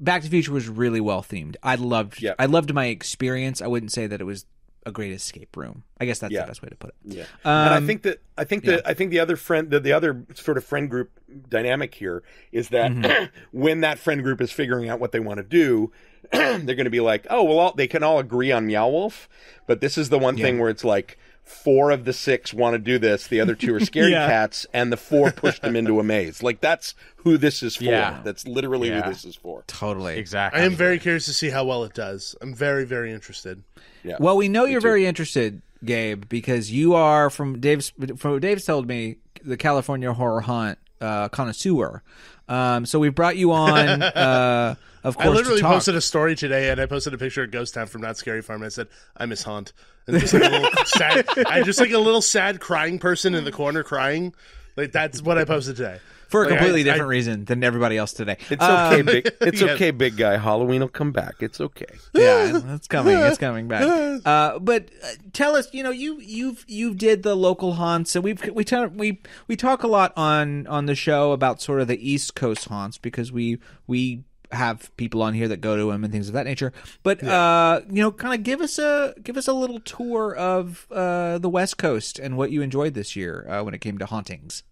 Back to the Future was really well themed. I loved. Yeah. I loved my experience. I wouldn't say that it was a great escape room. I guess that's Yeah. the best way to put it. Yeah, and I Um, think that I think that I think the other friend, the, the other sort of friend group dynamic here is that Mm-hmm. when that friend group is figuring out what they want to do, they're going to be like, oh well, all, they can all agree on Meow Wolf, but this is the one thing where it's like four of the six want to do this, the other two are scaredy Yeah. cats, and the four push them into a maze. Like that's who this is for. Yeah. That's literally Yeah. who this is for. Totally. exactly. I am very curious to see how well it does. I'm very very interested. Yeah. Well, we know you're very interested, Gabe, because you are from Dave's. From what Dave's told me, the California horror haunt uh, connoisseur. Um, so we brought you on, uh, of course, I literally to talk. posted a story today, and I posted a picture of Ghost Town from Knott's Scary Farm. And I said, "I miss Haunt," and just like a little sad, I just like a little sad crying person in the corner crying. Like that's what I posted today. for a Like, completely I- different reason than everybody else today. It's okay, Um, big. It's yeah. okay, big guy. Halloween will come back. It's okay. yeah, it's coming. It's coming back. Uh, but uh, tell us, you know, you you've you've did the local haunts, and we we tell, we we talk a lot on on the show about sort of the East Coast haunts because we we have people on here that go to them and things of that nature. But uh, you know, kind of give us a give us a little tour of uh, the West Coast and what you enjoyed this year uh, when it came to hauntings.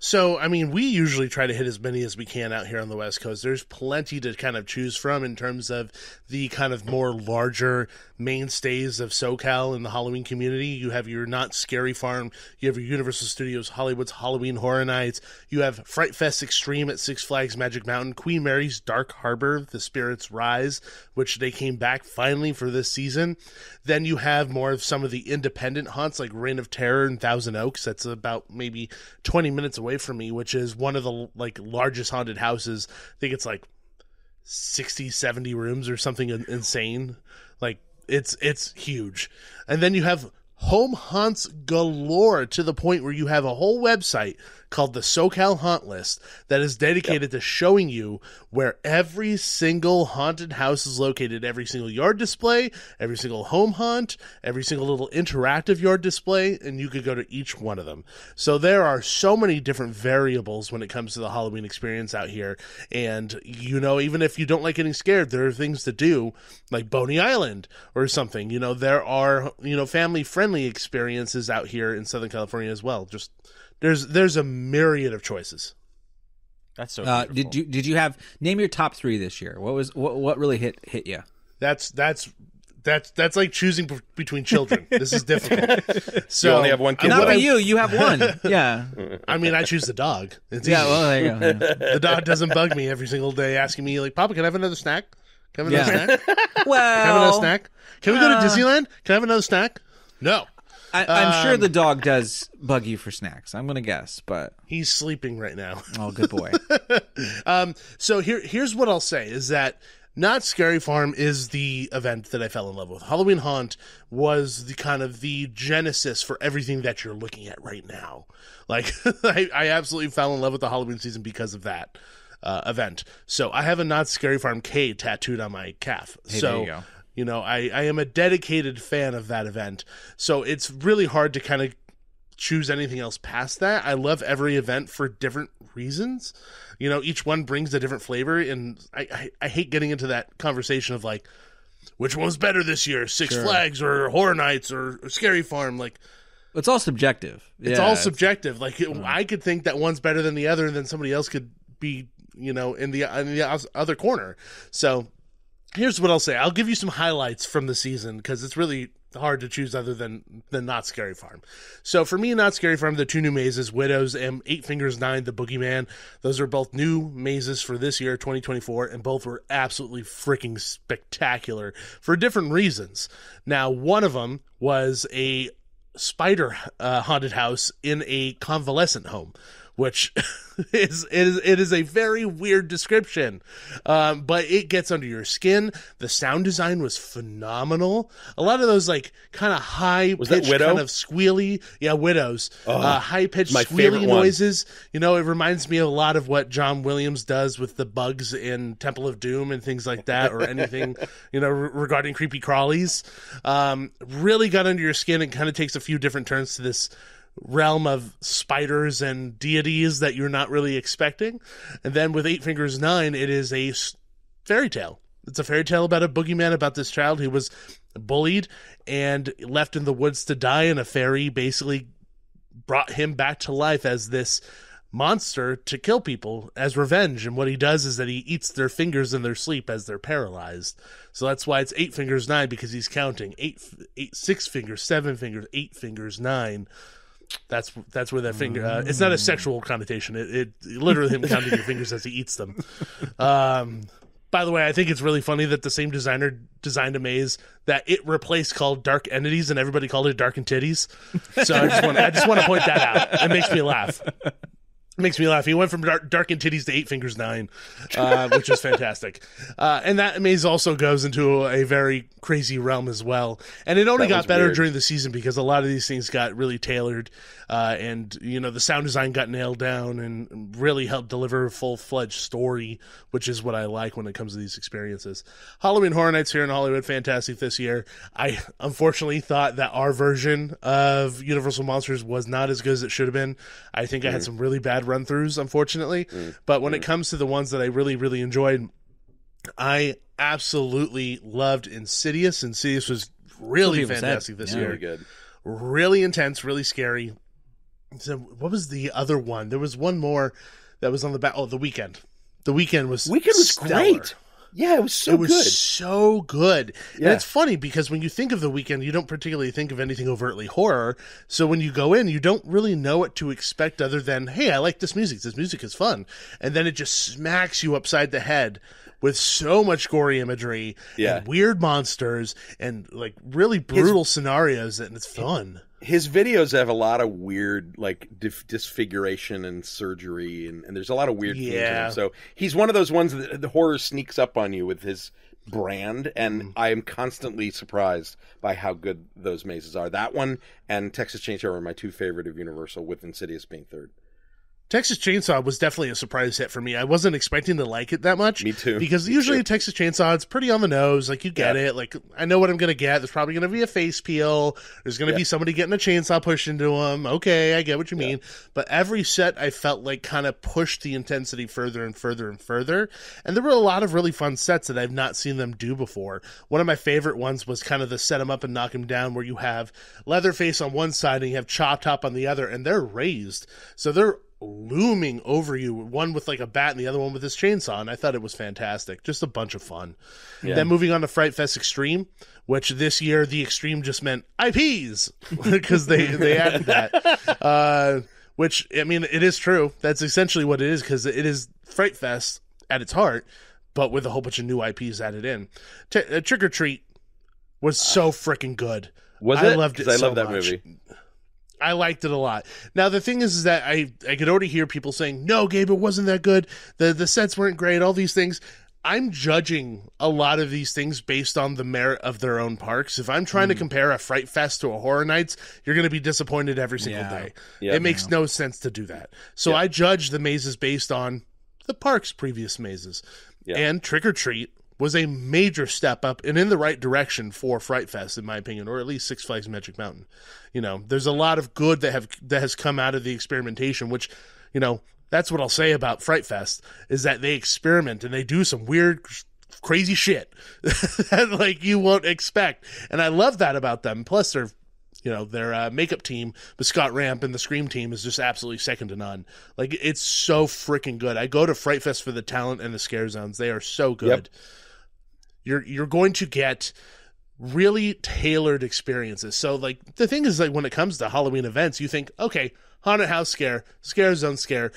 So, I mean, we usually try to hit as many as we can out here on the West Coast. There's plenty to kind of choose from in terms of the kind of more larger mainstays of SoCal in the Halloween community. You have your Knott's Scary Farm, you have your Universal Studios Hollywood's Halloween Horror Nights, you have Fright Fest Extreme at Six Flags Magic Mountain, Queen Mary's Dark Harbor, The Spirits Rise, which they came back finally for this season. Then you have more of some of the independent haunts like Reign of Terror and Thousand Oaks. That's about maybe 20 minutes away from me, which is one of the like largest haunted houses. I think it's like 60, 70 rooms or something insane. Like it's it's huge. And then you have home haunts galore to the point where you have a whole website called the SoCal Haunt List that is dedicated to showing you where every single haunted house is located, every single yard display, every single home haunt, every single little interactive yard display, and you could go to each one of them. So there are so many different variables when it comes to the Halloween experience out here. And you know, even if you don't like getting scared, there are things to do like Boney Island or something. You know, there are, you know, family friendly experiences out here in Southern California as well. Just there's there's a myriad of choices. That's so. Uh, did you did you have name your top three this year? What was what what really hit hit you? That's that's that's that's like choosing b- between children. this is difficult. So You only have one kid. Not what for I- you. You have one. Yeah. I mean, I choose the dog. It's Yeah. easy. Well, there you go. Yeah. the dog doesn't bug me every single day, asking me like, "Papa, can I have another snack? Can I have another Yeah. snack? Can I have another snack? Can we go to uh, Disneyland? Can I have another snack? No, I, I'm sure Um, the dog does bug you for snacks. I'm gonna guess, but he's sleeping right now. oh, good boy. Um, so here, here's what I'll say is that Knott's Scary Farm is the event that I fell in love with. Halloween Haunt was the kind of the genesis for everything that you're looking at right now. Like, I, I absolutely fell in love with the Halloween season because of that uh, event. So I have a Knott's Scary Farm K tattooed on my calf. Hey, so you know, I, I am a dedicated fan of that event. So it's really hard to kind of choose anything else past that. I love every event for different reasons. You know, each one brings a different flavor, and I, I, I hate getting into that conversation of like, which one's better this year, Six Flags or Horror Nights or, or Scary Farm? Like, It's all subjective. it's all subjective. Like, it, mm. I could think that one's better than the other, and then somebody else could be, you know, in the in the other corner. So, here's what I'll say. I'll give you some highlights from the season because it's really hard to choose other than than Knott's Scary Farm. So for me, Knott's Scary Farm, the two new mazes, Widows and Eight Fingers Nine, the Boogeyman. Those are both new mazes for this year, 2024, and both were absolutely freaking spectacular for different reasons. Now, one of them was a spider uh, haunted house in a convalescent home which is it is it is a very weird description, um, but it gets under your skin. The sound design was phenomenal. A lot of those like kind of high Was pitched, kind of squealy, yeah, widows, uh, high pitched squealy noises. You know, it reminds me a lot of what John Williams does with the bugs in Temple of Doom and things like that, or anything you know re- regarding creepy crawlies. Um, really got under your skin and kind of takes a few different turns to this realm of spiders and deities that you're not really expecting. And then with Eight Fingers Nine, it is a fairy tale. It's a fairy tale about a boogeyman about this child who was bullied and left in the woods to die, and a fairy basically brought him back to life as this monster to kill people as revenge. And what he does is that he eats their fingers in their sleep as they're paralyzed. So that's why it's eight fingers nine because he's counting eight, eight, six fingers, seven fingers, eight fingers, nine. That's that's where that finger. Uh, it's not a sexual connotation. It, it literally him counting your fingers as he eats them. Um, by the way, I think it's really funny that the same designer designed a maze that it replaced called Dark Entities, and everybody called it Dark and Titties. So I just want I just want to point that out. It makes me laugh. Makes me laugh. He went from dark, dark and titties to eight fingers nine, uh, which is fantastic. Uh, and that maze also goes into a very crazy realm as well. And it only That got better weird. during the season because a lot of these things got really tailored, uh, and you know the sound design got nailed down and really helped deliver a full fledged story, which is what I like when it comes to these experiences. Halloween Horror Nights here in Hollywood, fantastic this year. I unfortunately thought that our version of Universal Monsters was not as good as it should have been. I think I had some really bad run throughs, unfortunately. Mm. But when it mm. comes to the ones that I really, really enjoyed, I absolutely loved Insidious. And insidious was really people said. fantastic this Yeah. year. Really good. Really intense, really scary. So what was the other one? There was one more that was on the back. Oh, the Weeknd. The Weeknd was Weeknd was stellar. great. Yeah, it was so it was good. so good. And Yeah. it's funny because when you think of the Weeknd, you don't particularly think of anything overtly horror. So when you go in, you don't really know what to expect other than, hey, I like this music. This music is fun. And then it just smacks you upside the head with so much gory imagery Yeah. and weird monsters and like really brutal scenarios and it's fun. His videos have a lot of weird, like dif- disfiguration and surgery, and, and there's a lot of weird things in Yeah. him. So he's one of those ones that the horror sneaks up on you with his brand, and Mm. I am constantly surprised by how good those mazes are. That one and Texas Chainsaw are my two favorite of Universal, with Insidious being third. Texas Chainsaw was definitely a surprise hit for me. I wasn't expecting to like it that much. Me too. Because Me usually too. Texas Chainsaw, it's pretty on the nose. Like you get Yeah. it. Like I know what I'm gonna get. There's probably gonna be a face peel. There's gonna Yeah. be somebody getting a chainsaw pushed into him. Okay, I get what you mean. But every set I felt like kind of pushed the intensity further and further and further. And there were a lot of really fun sets that I've not seen them do before. One of my favorite ones was kind of the set him up and knock him down, where you have Leatherface on one side and you have Chop Top on the other, and they're raised, so they're looming over you, one with like a bat and the other one with his chainsaw. And I thought it was fantastic. Just a bunch of fun. Then moving on to Fright Fest Extreme, which this year the Extreme just meant IPs because they, they added that. Uh, which, I mean, it is true. That's essentially what it is because it is Fright Fest at its heart, but with a whole bunch of new IPs added in. T- uh, Trick 'r Treat was so freaking good. Was I it? loved it I so love that much. movie. I liked it a lot. Now the thing is, is that I I could already hear people saying, "No, Gabe, it wasn't that good. the The sets weren't great. All these things." I'm judging a lot of these things based on the merit of their own parks. If I'm trying to Hmm. compare a Fright Fest to a Horror Nights, you're going to be disappointed every single Yeah. day. Yeah. it makes no sense to do that. So I judge the mazes based on the park's previous mazes. Yeah. And Trick or Treat was a major step up and in the right direction for Fright Fest, in my opinion, or at least Six Flags Magic Mountain. You know, there's a lot of good that have that has come out of the experimentation, which, you know, that's what I'll say about Fright Fest is that they experiment and they do some weird crazy shit that like you won't expect. And I love that about them. Plus they're you know their uh, makeup team the Scott Ramp and the Scream team is just absolutely second to none. Like it's so freaking good. I go to Fright Fest for the talent and the scare zones. They are so good. You're you're going to get really tailored experiences. So like the thing is like when it comes to Halloween events, you think, okay, haunted house scare, scare zone scare.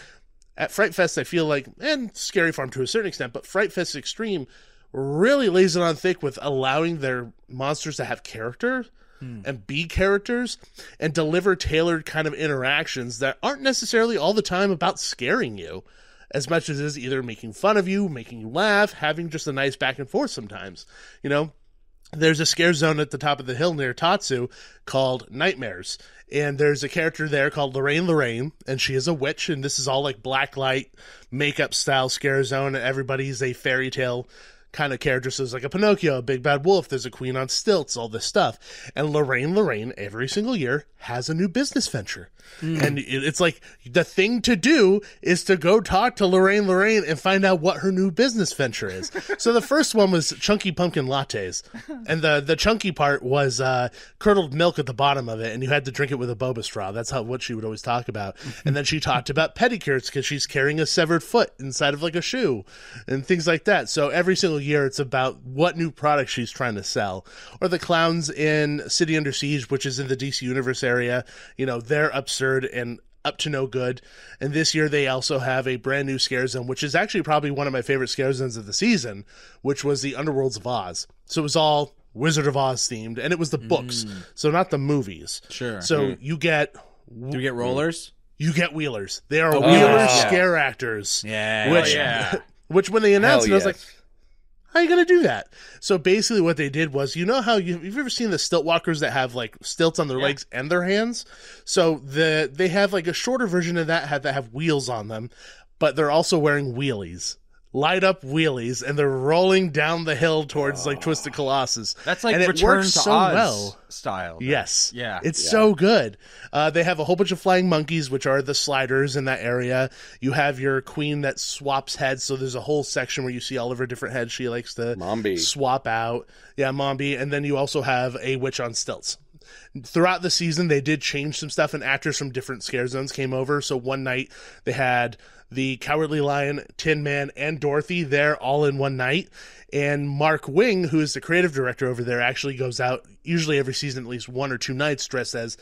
At Fright Fest, I feel like, and Scary Farm to a certain extent, but Fright Fest Extreme really lays it on thick with allowing their monsters to have character. Hmm. and be characters and deliver tailored kind of interactions that aren't necessarily all the time about scaring you as much as is either making fun of you, making you laugh, having just a nice back and forth sometimes. You know, there's a scare zone at the top of the hill near Tatsu called Nightmares. And there's a character there called Lorraine Lorraine, and she is a witch, and this is all like black light makeup style scare zone, everybody's a fairy tale kind of character. So there's like a Pinocchio, a big bad wolf, there's a queen on stilts, all this stuff. And Lorraine Lorraine, every single year, has a new business venture. And it's like the thing to do is to go talk to Lorraine Lorraine and find out what her new business venture is. so the first one was chunky pumpkin lattes. And the, the chunky part was uh, curdled milk at the bottom of it, and you had to drink it with a boba straw. That's how what she would always talk about. And then she talked about pedicures because she's carrying a severed foot inside of like a shoe and things like that. So every single year it's about what new product she's trying to sell. Or the clowns in City Under Siege, which is in the DC Universe area, you know, they're absurd and up to no good. And this year they also have a brand new scare zone, which is actually probably one of my favorite scare zones of the season, which was the Underworlds of Oz. So it was all Wizard of Oz themed, and it was the books, mm. so not the movies. Sure. So you get Do we get rollers? you get wheelers. They are Oh, wheeler yeah. scare actors. Yeah. Which, oh, yeah. which when they announced Hell it, I was like, yes. How are you going to do that? So basically, what they did was, you know how you, you've ever seen the stilt walkers that have like stilts on their legs and their hands? So the they have like a shorter version of that have, that have wheels on them, but they're also wearing wheelies. Light up wheelies, and they're rolling down the hill towards like Twisted Colossus. That's like and it Return works to so Oz well. style. Yes. Yeah. It's so good. Uh, they have a whole bunch of flying monkeys, which are the sliders in that area. You have your queen that swaps heads. So there's a whole section where you see all of her different heads she likes to Mombi. swap out. Yeah, Mombi. And then you also have a witch on stilts. Throughout the season, they did change some stuff, and actors from different scare zones came over. So one night they had the Cowardly Lion, Tin Man, and Dorothy there all in one night. And Mark Wing, who is the creative director over there, actually goes out usually every season at least one or two nights dressed as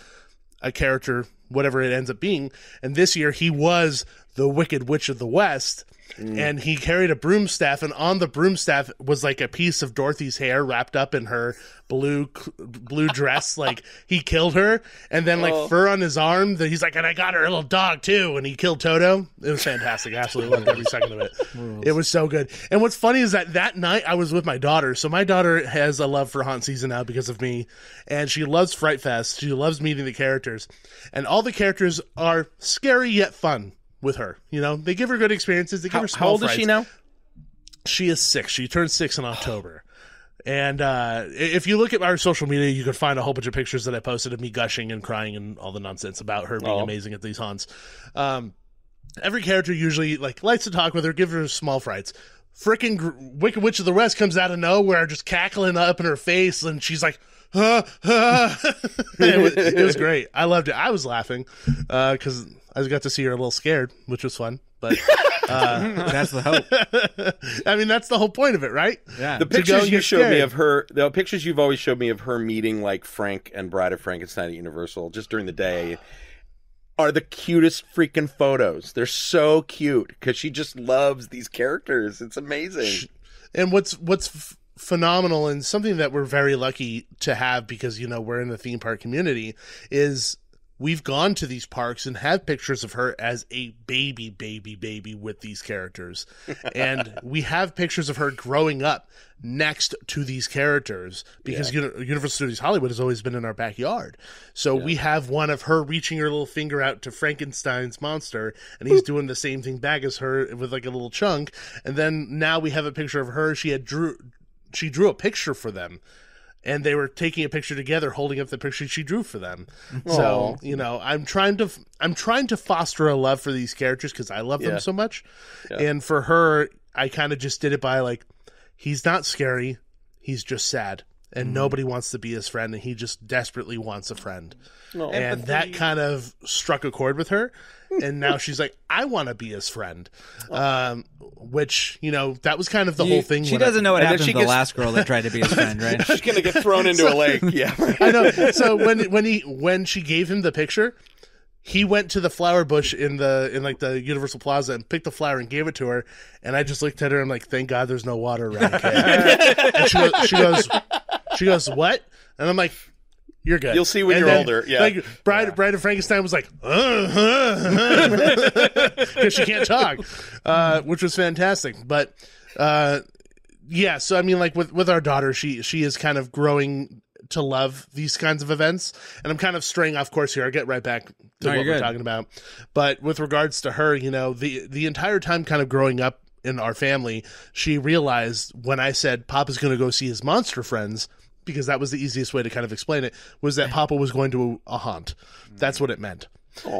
a character, whatever it ends up being. And this year he was the Wicked Witch of the West. Mm. And he carried a broomstaff, and on the broomstaff was like a piece of Dorothy's hair wrapped up in her blue blue dress. like he killed her, and then like oh. fur on his arm. That he's like, and I got her little dog too. And he killed Toto. It was fantastic. I absolutely loved every second of it. It was so good. And what's funny is that that night I was with my daughter. So my daughter has a love for haunt season now because of me, and she loves Fright Fest. She loves meeting the characters, and all the characters are scary yet fun with her. You know, they give her good experiences. They give How, her how small old is she frights. now? She is six. She turned six in October. And uh, if you look at our social media, you can find a whole bunch of pictures that I posted of me gushing and crying and all the nonsense about her being Aw. amazing at these haunts. Um, every character usually like likes to talk with her, give her small frights. Freaking Gr- Wicked Witch of the West comes out of nowhere, just cackling up in her face, and she's like, "Huh, huh." it, was, it was great. I loved it. I was laughing because I got to see her a little scared, which was fun. But uh, That's the hope. I mean, that's the whole point of it, right? Yeah. The pictures you get showed me scared. of her, the pictures you've always showed me of her meeting like Frank and Bride of Frankenstein at Universal just during the day are the cutest freaking photos. They're so cute because she just loves these characters. It's amazing. and what's what's f- phenomenal and something that we're very lucky to have because you know we're in the theme park community is we've gone to these parks and have pictures of her as a baby baby baby with these characters. And we have pictures of her growing up next to these characters because Uni- Universal Studios Hollywood has always been in our backyard. So we have one of her reaching her little finger out to Frankenstein's monster and he's doing the same thing back as her with like a little chunk. And then now we have a picture of her. She had drew she drew a picture for them and they were taking a picture together holding up the picture she drew for them. So you know i'm trying to i'm trying to foster a love for these characters because i love Yeah. them so much. And for her i kind of just did it by like he's not scary he's just sad and mm-hmm. nobody wants to be his friend and he just desperately wants a friend. And that kind of struck a chord with her and now she's like i want to be his friend um, which you know that was kind of the whole thing She doesn't know what happened she to the last girl that tried to be his friend, right? She's gonna get thrown into a lake. Yeah. I know. So when when he when she gave him the picture, he went to the flower bush in the in like the Universal Plaza and picked the flower and gave it to her. And I just looked at her and I'm like, thank God there's no water around. Kay. and she goes, she goes, she goes, what? And I'm like, You're good. You'll see when And you're then, older, yeah. Like Bride, Bride of Frankenstein was like, because she can't talk, uh, which was fantastic. But uh, yeah, so I mean, like with with our daughter, she she is kind of growing to love these kinds of events, and I'm kind of straying off course here. I'll get right back to No, what we're good. talking about. But with regards to her, you know, the the entire time, kind of growing up in our family, she realized when I said Papa's going to go see his monster friends. Because that was the easiest way to kind of explain it was that Papa was going to a haunt. That's what it meant.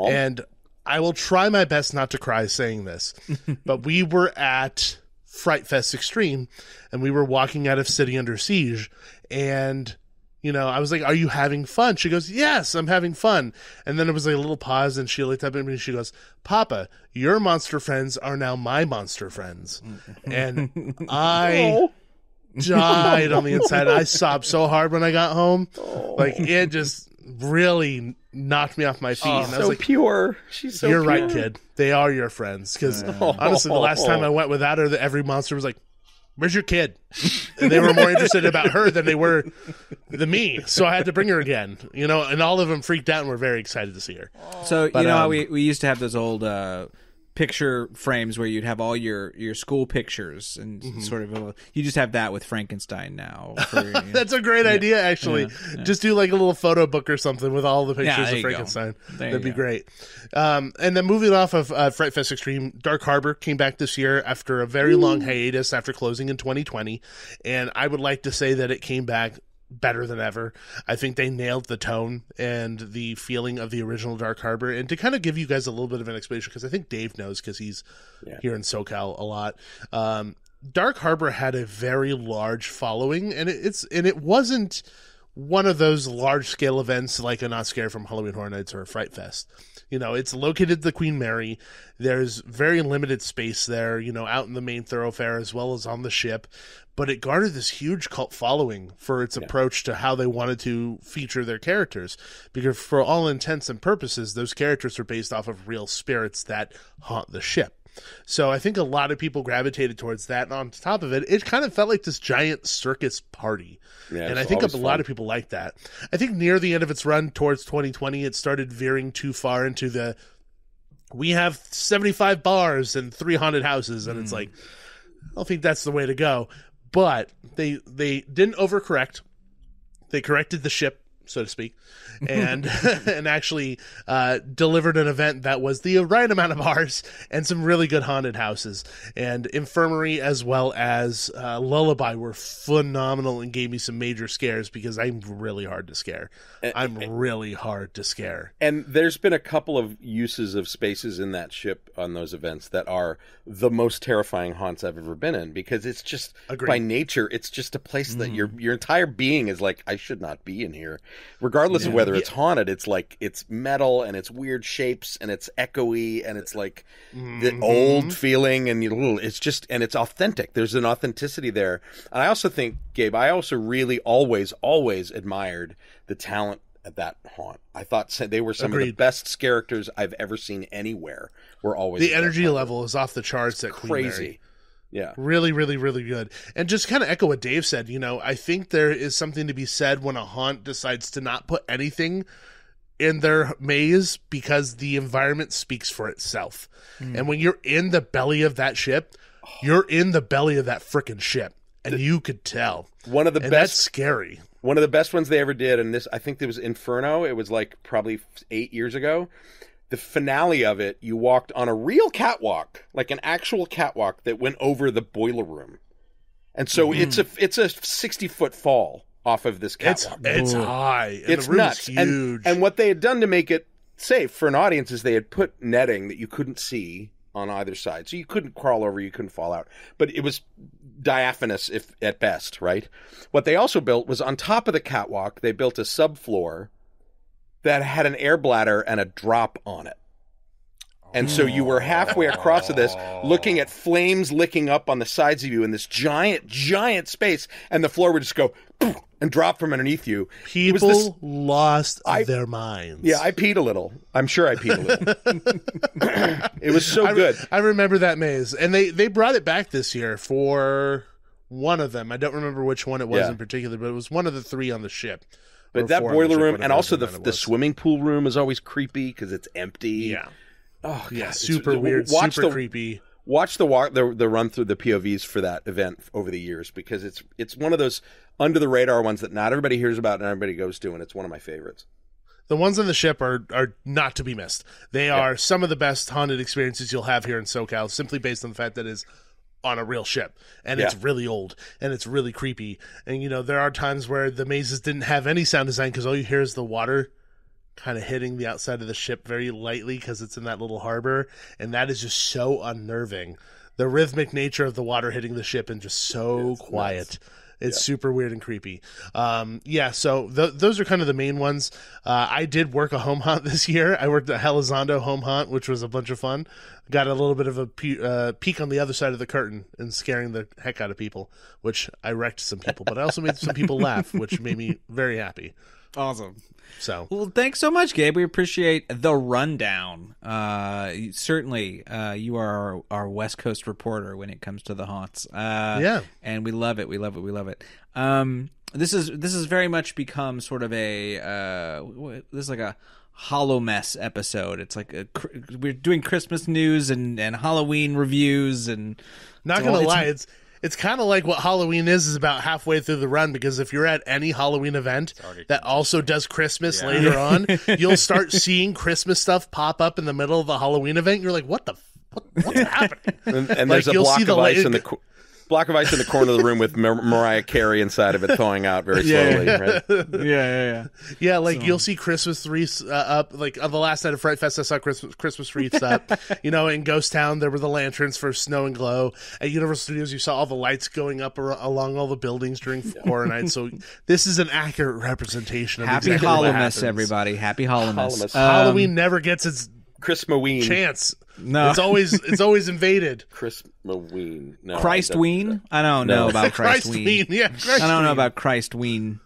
And I will try my best not to cry saying this, but we were at Fright Fest Extreme and we were walking out of City Under Siege and you know, I was like, "Are you having fun?" She goes, "Yes, I'm having fun." And then it was like a little pause, and she looked up at me and she goes, "Papa, your monster friends are now my monster friends," mm. and I died on the inside. I sobbed so hard when I got home, like it just really knocked me off my feet. and I was so like, pure. She's so you're pure. right, kid. They are your friends. Because honestly, the last time I went without her, the, every monster was like, "Where's your kid?" And they were more interested about her than they were the me. So I had to bring her again. You know, and all of them freaked out and were very excited to see her. So But, you know how um, we we used to have those old uh, picture frames where you'd have all your your school pictures and Mm-hmm. sort of a, you just have that with Frankenstein now. For, you know. That's a great idea, actually. Just do like a little photo book or something with all the pictures of. Frankenstein. That'd be go. great. Um, and then moving off of uh, Fright Fest Extreme, Dark Harbor came back this year after a very long hiatus after closing in 2020. And I would like to say that it came back better than ever. I think they nailed the tone and the feeling of the original Dark Harbor. And to kind of give you guys a little bit of an explanation, because I think Dave knows because he's here in SoCal a lot. Um, Dark Harbor had a very large following, and it, it's and it wasn't one of those large scale events like a Knott's Scary Farm Halloween Horror Nights or a Fright Fest. You know, it's located at the Queen Mary. There's very limited space there, you know, out in the main thoroughfare as well as on the ship. But it garnered this huge cult following for its approach to how they wanted to feature their characters. Because for all intents and purposes, those characters are based off of real spirits that haunt the ship. So I think a lot of people gravitated towards that. And on top of it, it kind of felt like this giant circus party. Yeah, and I think a always lot of people like that. I think near the end of its run towards 2020, it started veering too far into the we have 75 bars and three haunted houses. And it's like, I don't think that's the way to go. But they they didn't overcorrect. They corrected the ship, so to speak, and and actually uh, delivered an event that was the right amount of bars and some really good haunted houses. And Infirmary as well as uh, Lullaby were phenomenal and gave me some major scares because I'm really hard to scare. I'm really hard to scare. And there's been a couple of uses of spaces in that ship on those events that are the most terrifying haunts I've ever been in because it's just Agreed. by nature it's just a place that your your entire being is like I should not be in here. Regardless of whether it's haunted, it's like it's metal and it's weird shapes and it's echoey and it's like the mm-hmm. old feeling and you it's just and it's authentic. There's an authenticity there. And I also think Gabe, I also really always always admired the talent at that haunt. I thought they were some of the best characters I've ever seen anywhere. Were always The energy level is off the charts at Queen Mary. crazy. Yeah. Really, really, really good. And just kind of echo what Dave said, you know, I think there is something to be said when a haunt decides to not put anything in their maze because the environment speaks for itself. Hmm. And when you're in the belly of that ship, you're in the belly of that freaking ship. And you could tell. One of the And that's best scary. One of the best ones they ever did, and this I think it was Inferno. It was like probably eight years ago. The finale of it, you walked on a real catwalk, like an actual catwalk that went over the boiler room, and so mm-hmm. it's a it's a sixty foot fall off of this It's catwalk. it's high. And it's the room nuts. Is And, huge. and what they had done to make it safe for an audience is they had put netting that you couldn't see on either side, so you couldn't crawl over, you couldn't fall out, but it was diaphanous if at best, right? What they also built was on top of the catwalk, they built a subfloor that had an air bladder and a drop on it. And so you were halfway across of this, looking at flames licking up on the sides of you in this giant, giant space, and the floor would just go and drop from underneath you. People this- lost I- their minds. yeah, I peed a little. I'm sure I peed a little. it was so I, good. I remember that maze, and they they brought it back this year for one of them. I don't remember which one it was Yeah. in particular, but it was one of the three on the ship. But that four on the boiler room, and also the the swimming pool room is always creepy because it's empty. Yeah, Oh, God, yeah, super w- weird, Watch super the creepy. watch the walk the the run through the POVs for that event over the years because it's it's one of those under the radar ones that not everybody hears about and everybody goes to, and it's one of my favorites. The ones on the ship are are not to be missed. They are some of the best haunted experiences you'll have here in SoCal, simply based on the fact that it's on a real ship and it's really old and it's really creepy. And you know, there are times where the mazes didn't have any sound design because all you hear is the water kind of hitting the outside of the ship very lightly because it's in that little harbor, and that is just so unnerving. The rhythmic nature of the water hitting the ship and just so quiet. It's super weird and creepy. Um, yeah, so th- those are kind of the main ones. Uh, I did work a home haunt this year. I worked at Elizondo home haunt, which was a bunch of fun. Got a little bit of a pe- uh, peek on the other side of the curtain and scaring the heck out of people, which I wrecked some people, but I also made some people laugh, which made me very happy. Awesome. So Well, thanks so much, Gabe. We appreciate the rundown. Uh, certainly, uh, you are our, our West Coast reporter when it comes to the haunts. Uh, Yeah. and we love it. We love it. We love it. Um, this is this has very much become sort of a uh, this is like a Hallowmas episode. It's like a, we're doing Christmas news and and Halloween reviews and Not gonna all- lie, it's it's kind of like what Halloween is is about halfway through the run because if you're at any Halloween event that also does Christmas later on, you'll start seeing Christmas stuff pop up in the middle of the Halloween event. You're like, what the f- what, what's happening? And, and Like, there's a block of the ice la- in the co- block of ice in the corner of the room with Mar- Mariah Carey inside of it, thawing out very slowly. Right? yeah, yeah, yeah. Yeah, like you'll see Christmas wreaths uh, up. Like on the last night of Fright Fest, I saw Christmas Christmas wreaths up. you know, in Ghost Town, there were the lanterns for Snow and Glow. At Universal Studios, you saw all the lights going up ar- along all the buildings during horror night. So this is an accurate representation. of Happy exactly what Hallowmas, happens. everybody! Happy Hallowmas. Hallowmas. Um, Halloween never gets its Chris Maween. chance. No. it's always it's always invaded. Chris Maween. No, Christ I don't- Ween? I don't know No. about Christ, Christ Ween. yeah, Christ I don't know about Christ Ween.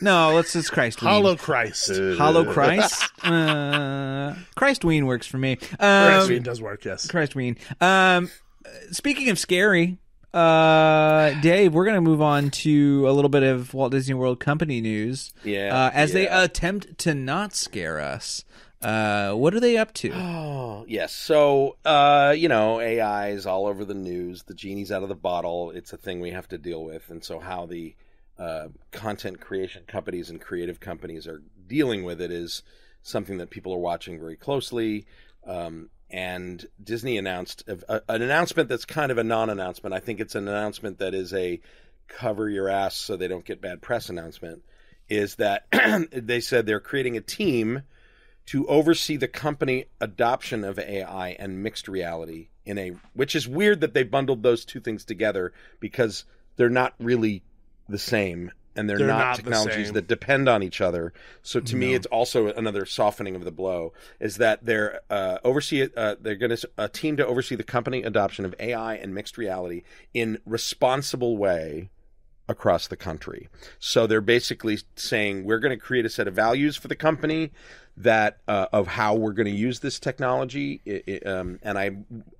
No, let's it's Christ Ween. Hollow Christ. Hollow Christ. Uh, Christ Ween works for me. Christ Um, Ween does work. Yes. Christ Ween. Um, speaking of scary, uh, Dave, we're gonna move on to a little bit of Walt Disney World Company news. Yeah, Uh, as they attempt to not scare us. Uh, what are they up to? Oh, yes. So, uh, you know, AI is all over the news. The genie's out of the bottle. It's a thing we have to deal with. And so, how the uh, content creation companies and creative companies are dealing with it is something that people are watching very closely. Um, and Disney announced a, an announcement that's kind of a non announcement. I think it's an announcement that is a cover your ass so they don't get bad press announcement. Is that they said they're creating a team to oversee the company adoption of AI and mixed reality in a which is weird that they bundled those two things together because they're not really the same and they're, They're not, not technologies same. that depend on each other. So to me, it's also another softening of the blow is that they're uh, oversee uh, they're going to a team to oversee the company adoption of AI and mixed reality in responsible way across the country. So they're basically saying we're going to create a set of values for the company that uh, of how we're going to use this technology. I- I- um, and I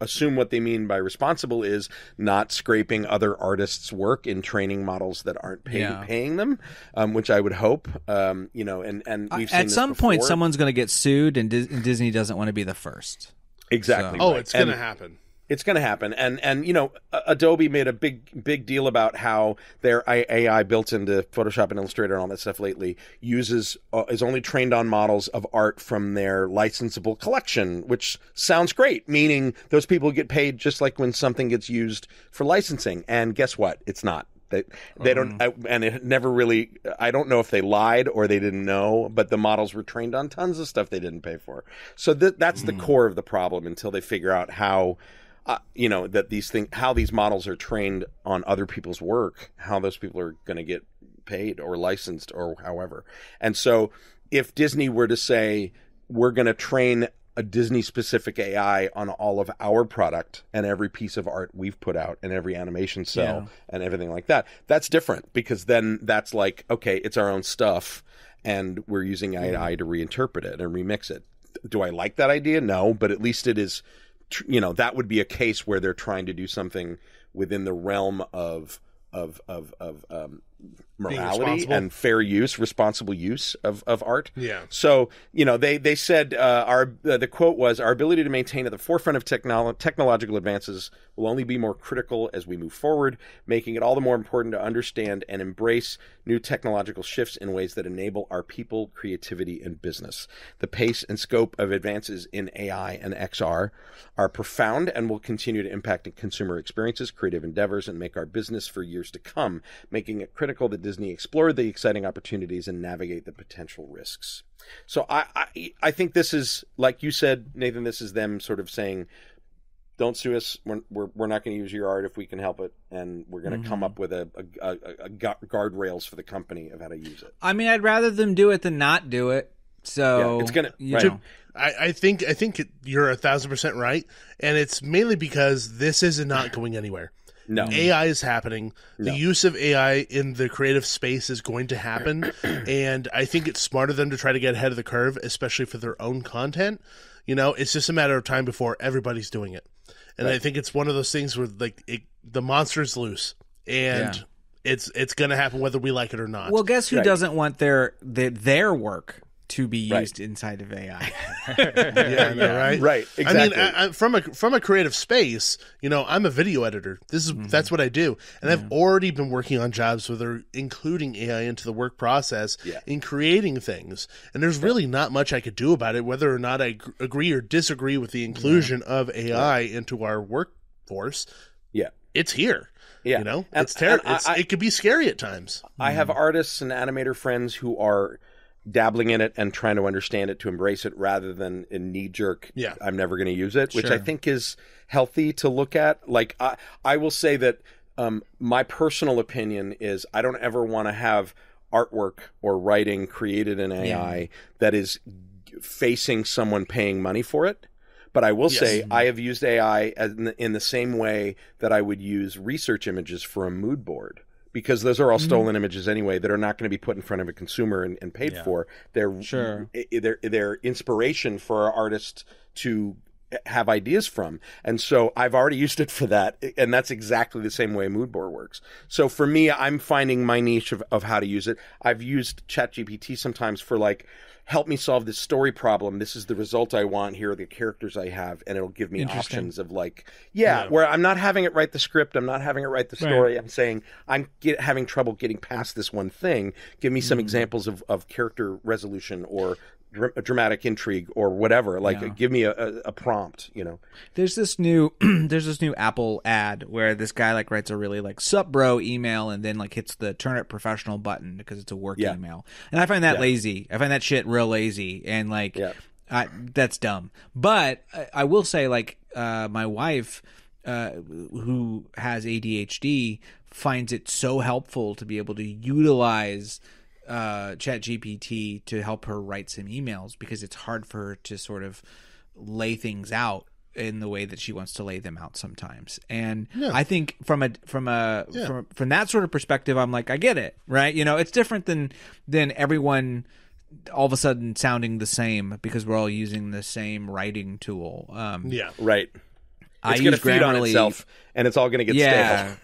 assume what they mean by responsible is not scraping other artists' work in training models that aren't pay- Yeah. paying them, um, which I would hope. Um, you know, and and we've seen At this some point, someone's going to get sued, and, Dis- and Disney doesn't want to be the first. exactly. Oh, right. it's gonna happen. It's going to happen, and and you know, Adobe made a big big deal about how their AI built into Photoshop and Illustrator and all that stuff lately uses uh, is only trained on models of art from their licensable collection, which sounds great. Meaning those people get paid just like when something gets used for licensing. And guess what? It's not. They they don't, I, and it never really. I don't know if they lied or they didn't know, but the models were trained on tons of stuff they didn't pay for. So th- that's the mm. core of the problem until they figure out how uh, you know that these things how these models are trained on other people's work how those people are going to get paid or licensed or however. And so if disney were to say we're going to train a disney specific ai on all of our product and every piece of art we've put out and every animation cell Yeah. and everything like that that's different because then that's like okay it's our own stuff and we're using ai to reinterpret it and remix it. Do i like that idea? No but at least it is you know that would be a case where they're trying to do something within the realm of of of of um, morality and fair use, responsible use of, of art. Yeah. So you know they they said uh, our uh, the quote was our ability to maintain at the forefront of technolo- technological advances will only be more critical as we move forward, making it all the more important to understand and embrace new technological shifts in ways that enable our people, creativity, and business. The pace and scope of advances in AI and XR are profound and will continue to impact consumer experiences, creative endeavors, and make our business for years to come, making it critical that Disney explore the exciting opportunities and navigate the potential risks. So I, I, I think this is like you said, Nathan. This is them sort of saying, "Don't sue us. We're we're, we're not going to use your art if we can help it, and we're going to come mm-hmm. up with a, a, a, a guardrails for the company of how to use it." I mean, I'd rather them do it than not do it. So Yeah, it's gonna- you right. know. I, I think I think you're a thousand percent right, and it's mainly because this is not going anywhere. No, AI is happening. The use of AI in the creative space is going to happen, and I think it's smart of them to try to get ahead of the curve, especially for their own content. You know, it's just a matter of time before everybody's doing it, and I think it's one of those things where like it, the monster's loose, and Yeah. it's it's going to happen whether we like it or not. Well, guess who Right. doesn't want their their, their work to be Right. used inside of AI? yeah, I know, right? right, I mean, exactly. I, I, from a from a creative space, you know, I'm a video editor. This is mm-hmm. that's what I do, and I've already been working on jobs where they're including AI into the work process Yeah. in creating things. And there's really not much I could do about it, whether or not I gr- agree or disagree with the inclusion of AI into our workforce. yeah. It's here. Yeah. you know, And- it's terrible. and I- I- It could be scary at times. I have mm-hmm. artists and animator friends who are dabbling in it and trying to understand it to embrace it rather than in knee jerk Yeah. I'm never going to use it, which Sure. I think is healthy to look at. Like I I will say that um, my personal opinion is I don't ever want to have artwork or writing created in AI that is facing someone paying money for it. But I will say I have used AI in, the, in the same way that I would use research images for a mood board because those are all mm-hmm. stolen images anyway that are not going to be put in front of a consumer and, and paid for. They're Sure. they're they're inspiration for our artists to have ideas from. And so I've already used it for that. And that's exactly the same way mood board works. So for me, I'm finding my niche of, of how to use it. I've used ChatGPT sometimes for like, help me solve this story problem. This is the result I want. Here are the characters I have. And it'll give me options of like, yeah, where I'm not having it write the script. I'm not having it write the story. I'm saying I'm get, having trouble getting past this one thing. Give me Mm. some examples of, of character resolution or a dramatic intrigue or whatever. Like, give me a, a, a prompt, you know? There's this new there's this new Apple ad where this guy like writes a really like sup bro email and then like hits the turn it professional button because it's a work Yeah. email. And I find that lazy. I find that shit real lazy and like Yeah. I, that's dumb. But I, I will say like uh, my wife uh, who has ADHD finds it so helpful to be able to utilize uh, Chat GPT to help her write some emails because it's hard for her to sort of lay things out in the way that she wants to lay them out sometimes. And I think from a from a from from that sort of perspective, I'm like, I get it, right? You know, it's different than than everyone all of a sudden sounding the same because we're all using the same writing tool. Um, Yeah. Right. I It's going to use feed on Grammarly- itself and it's all going to get yeah. stale.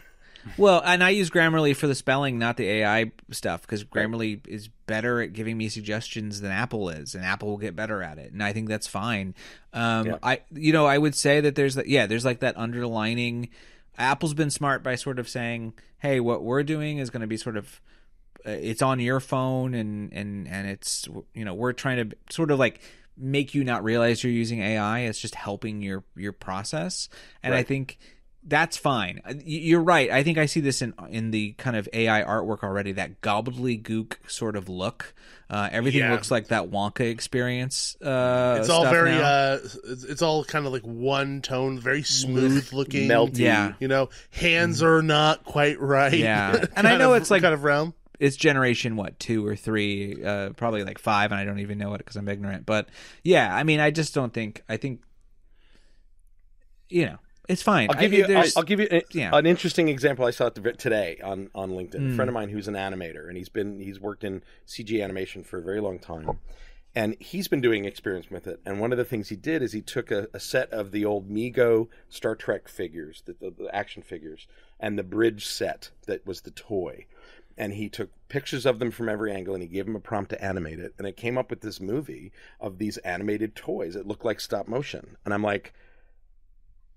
Well, and I use Grammarly for the spelling, not the AI stuff, because Grammarly is better at giving me suggestions than Apple is, and Apple will get better at it, and I think that's fine. Um, I, you know, I would say that there's that, yeah, there's like that underlining. Apple's been smart by sort of saying, hey, what we're doing is going to be sort of uh, it's on your phone and and and it's you know we're trying to sort of like make you not realize you're using AI. It's just helping your your process, and I think that's fine. Uh, You're right. I think I see this in in the kind of AI artwork already. That gobbledygook sort of look. Uh, everything Yeah. looks like that Wonka experience. Uh, It's all stuff very now. uh it's, it's all kind of like one tone, very smooth looking. melty. Yeah. You know, hands are not quite right. Yeah. And I know of- it's like- kind of realm. it's generation what two or three uh probably like five and i don't even know it because i'm ignorant but yeah i mean i just don't think i think you know it's fine I'll give I- you. I'll, I'll give you a- yeah. an interesting example I saw today on on LinkedIn. Hmm. A friend of mine who's an animator, and he's been he's worked in CG animation for a very long time, and he's been doing experience with it. And one of the things he did is he took a, a set of the old Mego Star Trek figures, the, the, the action figures, and the bridge set that was the toy. and he took pictures of them from every angle and he gave him a prompt to animate it and it came up with this movie of these animated toys it looked like stop motion and i'm like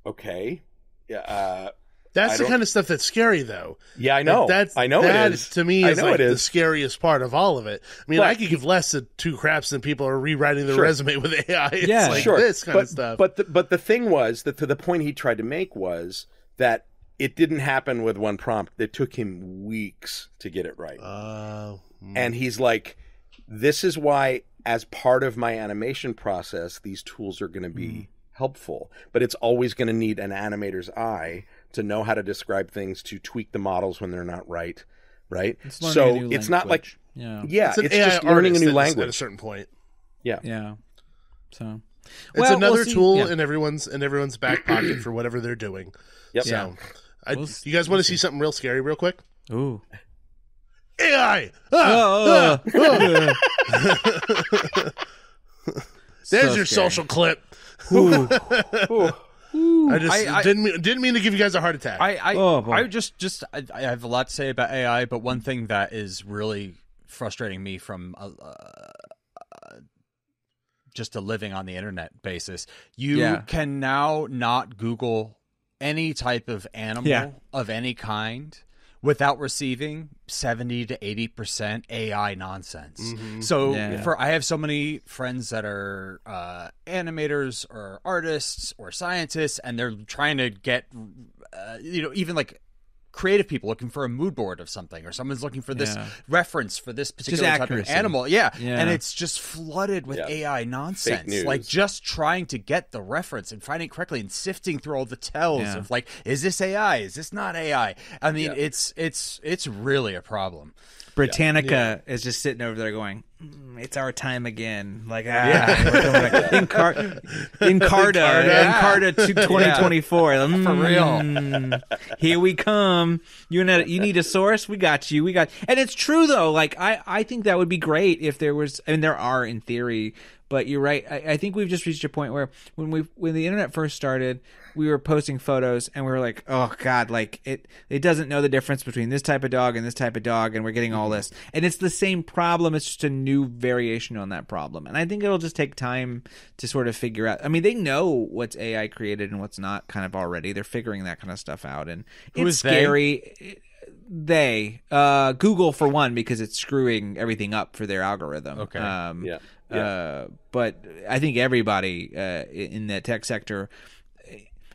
okay yeah uh, That's I the don't- kind of stuff that's scary, though. yeah i know That's i know that it is to me I is know like it the scariest part of all of it. I mean, But- I could give less than two craps than people are rewriting their Sure. resume with AI. It's Yeah, like sure this kind but, of stuff. but the, but the thing was that to the point he tried to make was that it didn't happen with one prompt it took him weeks to get it right uh, and he's like this is why as part of my animation process these tools are going to be Mm. Helpful but it's always going to need an animator's eye to know how to describe things to tweak the models when they're not right right It's so a new it's not like yeah, yeah it's it's, just learning a new language At a certain point, yeah yeah. So it's Well, another we'll tool Yeah. in everyone's in everyone's back pocket for whatever they're doing. Yep. So, I, We'll you guys want to see something real scary, real quick? Ooh. AI. Oh, Ah, oh, ah. There's So your scary. social clip. Ooh. I just I- I- didn't mean, didn't mean to give you guys a heart attack. I I, Oh. I just just I, I have a lot to say about AI, but one thing that is really frustrating me from a, uh, just a living on the internet basis, you Yeah. can now not Google any type of animal Yeah. of any kind without receiving 70 to 80% AI nonsense. So Yeah. for I have so many friends that are uh, animators or artists or scientists and they're trying to get uh, you know even like creative people looking for a mood board of something or someone's looking for this Yeah. reference for this particular type of animal. Yeah. Yeah. And it's just flooded with Yeah. AI nonsense. Like just trying to get the reference and finding it correctly and sifting through all the tells Yeah. of like, is this AI? Is this not AI? I mean, Yeah. it's it's it's really a problem. Britannica is just sitting over there going, "Mm, "It's our time again." Like, ah, we're coming back. Incar- Encarta, Yeah. Encarta, to 2024. For real. Mm, Here we come. You need you need a source. We got you. We got. And it's true though. Like, I I think that would be great if there was. I mean, there are in theory, but you're right. I, I think we've just reached a point where when we when the internet first started, we were posting photos and we were like, oh god, like it it doesn't know the difference between this type of dog and this type of dog, and we're getting all this, and it's the same problem. It's just a new variation on that problem, and I think it'll just take time to sort of figure out. I mean, they know what's AI created and what's not, kind of already. They're figuring that kind of stuff out, and Who it's is they? scary. They, uh, Google for one, because it's screwing everything up for their algorithm. Okay. Um, Yeah. Uh, but I think everybody uh, in the tech sector,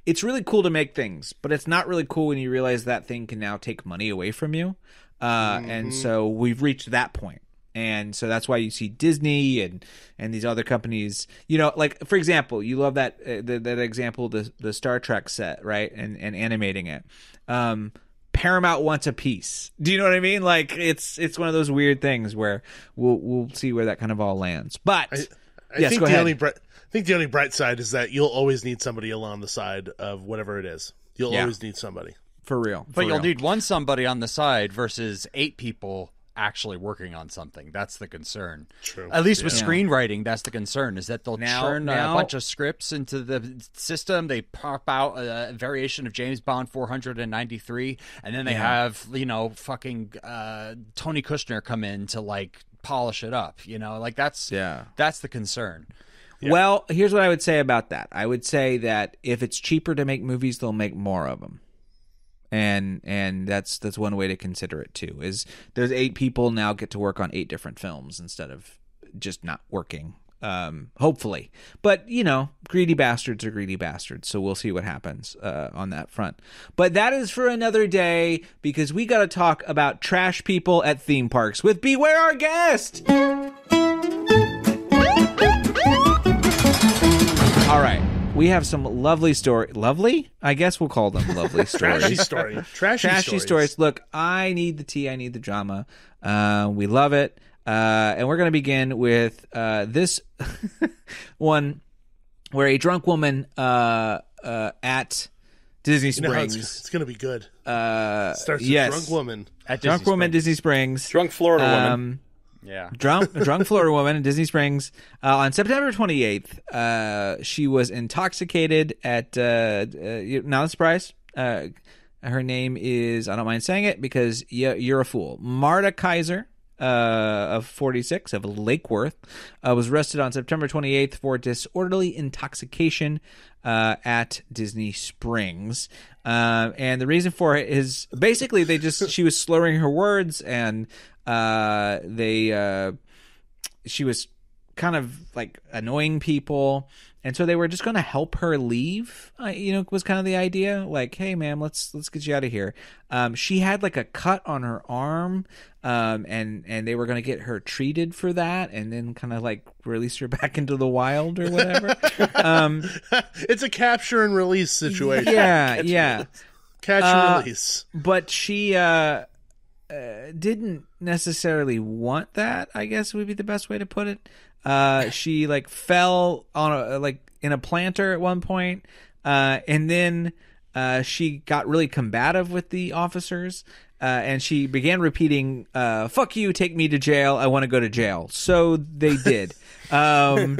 it's really cool to make things, but it's not really cool when you realize that thing can now take money away from you. Uh, And so we've reached that point. And so that's why you see Disney and and these other companies. You know, like for example, you love that uh, the, that example the the Star Trek set, right? And and animating it. Um, Paramount wants a piece. Do you know what I mean? Like it's it's one of those weird things where we'll we'll see where that kind of all lands. But I yes, think go the ahead. only bright, I think the only bright side is that you'll always need somebody along the side of whatever it is. You'll Yeah. always need somebody. for real. But for you'll real. need one somebody on the side versus eight people actually working on something. That's the concern. True. At least with screenwriting, that's the concern is that they'll Now- churn now- a bunch of scripts into the system. They pop out a variation of James Bond 493, and then they have you know fucking uh, Tony Kushner come in to like polish it up. You know, like that's Yeah. that's the concern. Well, here's what I would say about that. I would say that if it's cheaper to make movies, they'll make more of them. And and that's that's one way to consider it too. Is there's eight people now get to work on eight different films instead of just not working. Um, hopefully, but you know, greedy bastards are greedy bastards. So we'll see what happens uh, on that front. But that is for another day because we got to talk about trash people at theme parks with Beware Our Guest. We have some lovely story. Lovely? I guess we'll call them lovely stories. Trashy stories. story. Trashy, Trashy stories. Look, I need the tea. I need the drama. Uh, we love it. Uh, and we're going to begin with uh, this one where a drunk woman uh, uh, at Disney You know how it's, Springs. it's going to be good. uh, Starts with yes. drunk woman. At Drunk Disney woman. Disney Springs. Drunk Florida woman. Yeah. drunk drunk Florida woman in Disney Springs uh, on September 28th. Uh, she was intoxicated at uh, uh, not a surprise. Uh, Her name is I don't mind saying it because you, you're a fool. Marta Kaiser. Uh, of 46 of Lake Worth uh, was arrested on September 28th for disorderly intoxication uh, at Disney Springs. Uh, and the reason for it is basically they just she was slurring her words and uh, they uh, she was kind of like annoying people and so they were just going to help her leave uh, you know was kind of the idea like hey ma'am let's let's get you out of here um, she had like a cut on her arm um, and and they were going to get her treated for that and then kind of like release her back into the wild or whatever um, it's a capture and release situation. yeah yeah Catch Uh, and release. but she uh, uh, didn't necessarily want that. I guess would be the best way to put it. Uh, she like fell on a like in a planter at one point, uh, and then uh, she got really combative with the officers. Uh, and she began repeating, uh, "Fuck you! Take me to jail! I want to go to jail." So they did. Um,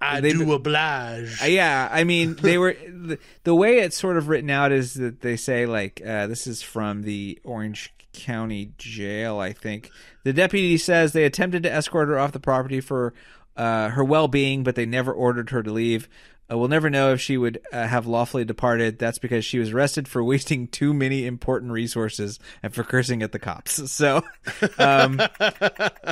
I they- do oblige. uh, Yeah, I mean, they were the, the way it's sort of written out is that they say like uh, this is from the Orange County Jail, I think. The deputy says they attempted to escort her off the property for uh, her well-being, but they never ordered her to leave. Uh, we'll never know if she would uh, have lawfully departed. That's because she was arrested for wasting too many important resources and for cursing at the cops. So, um,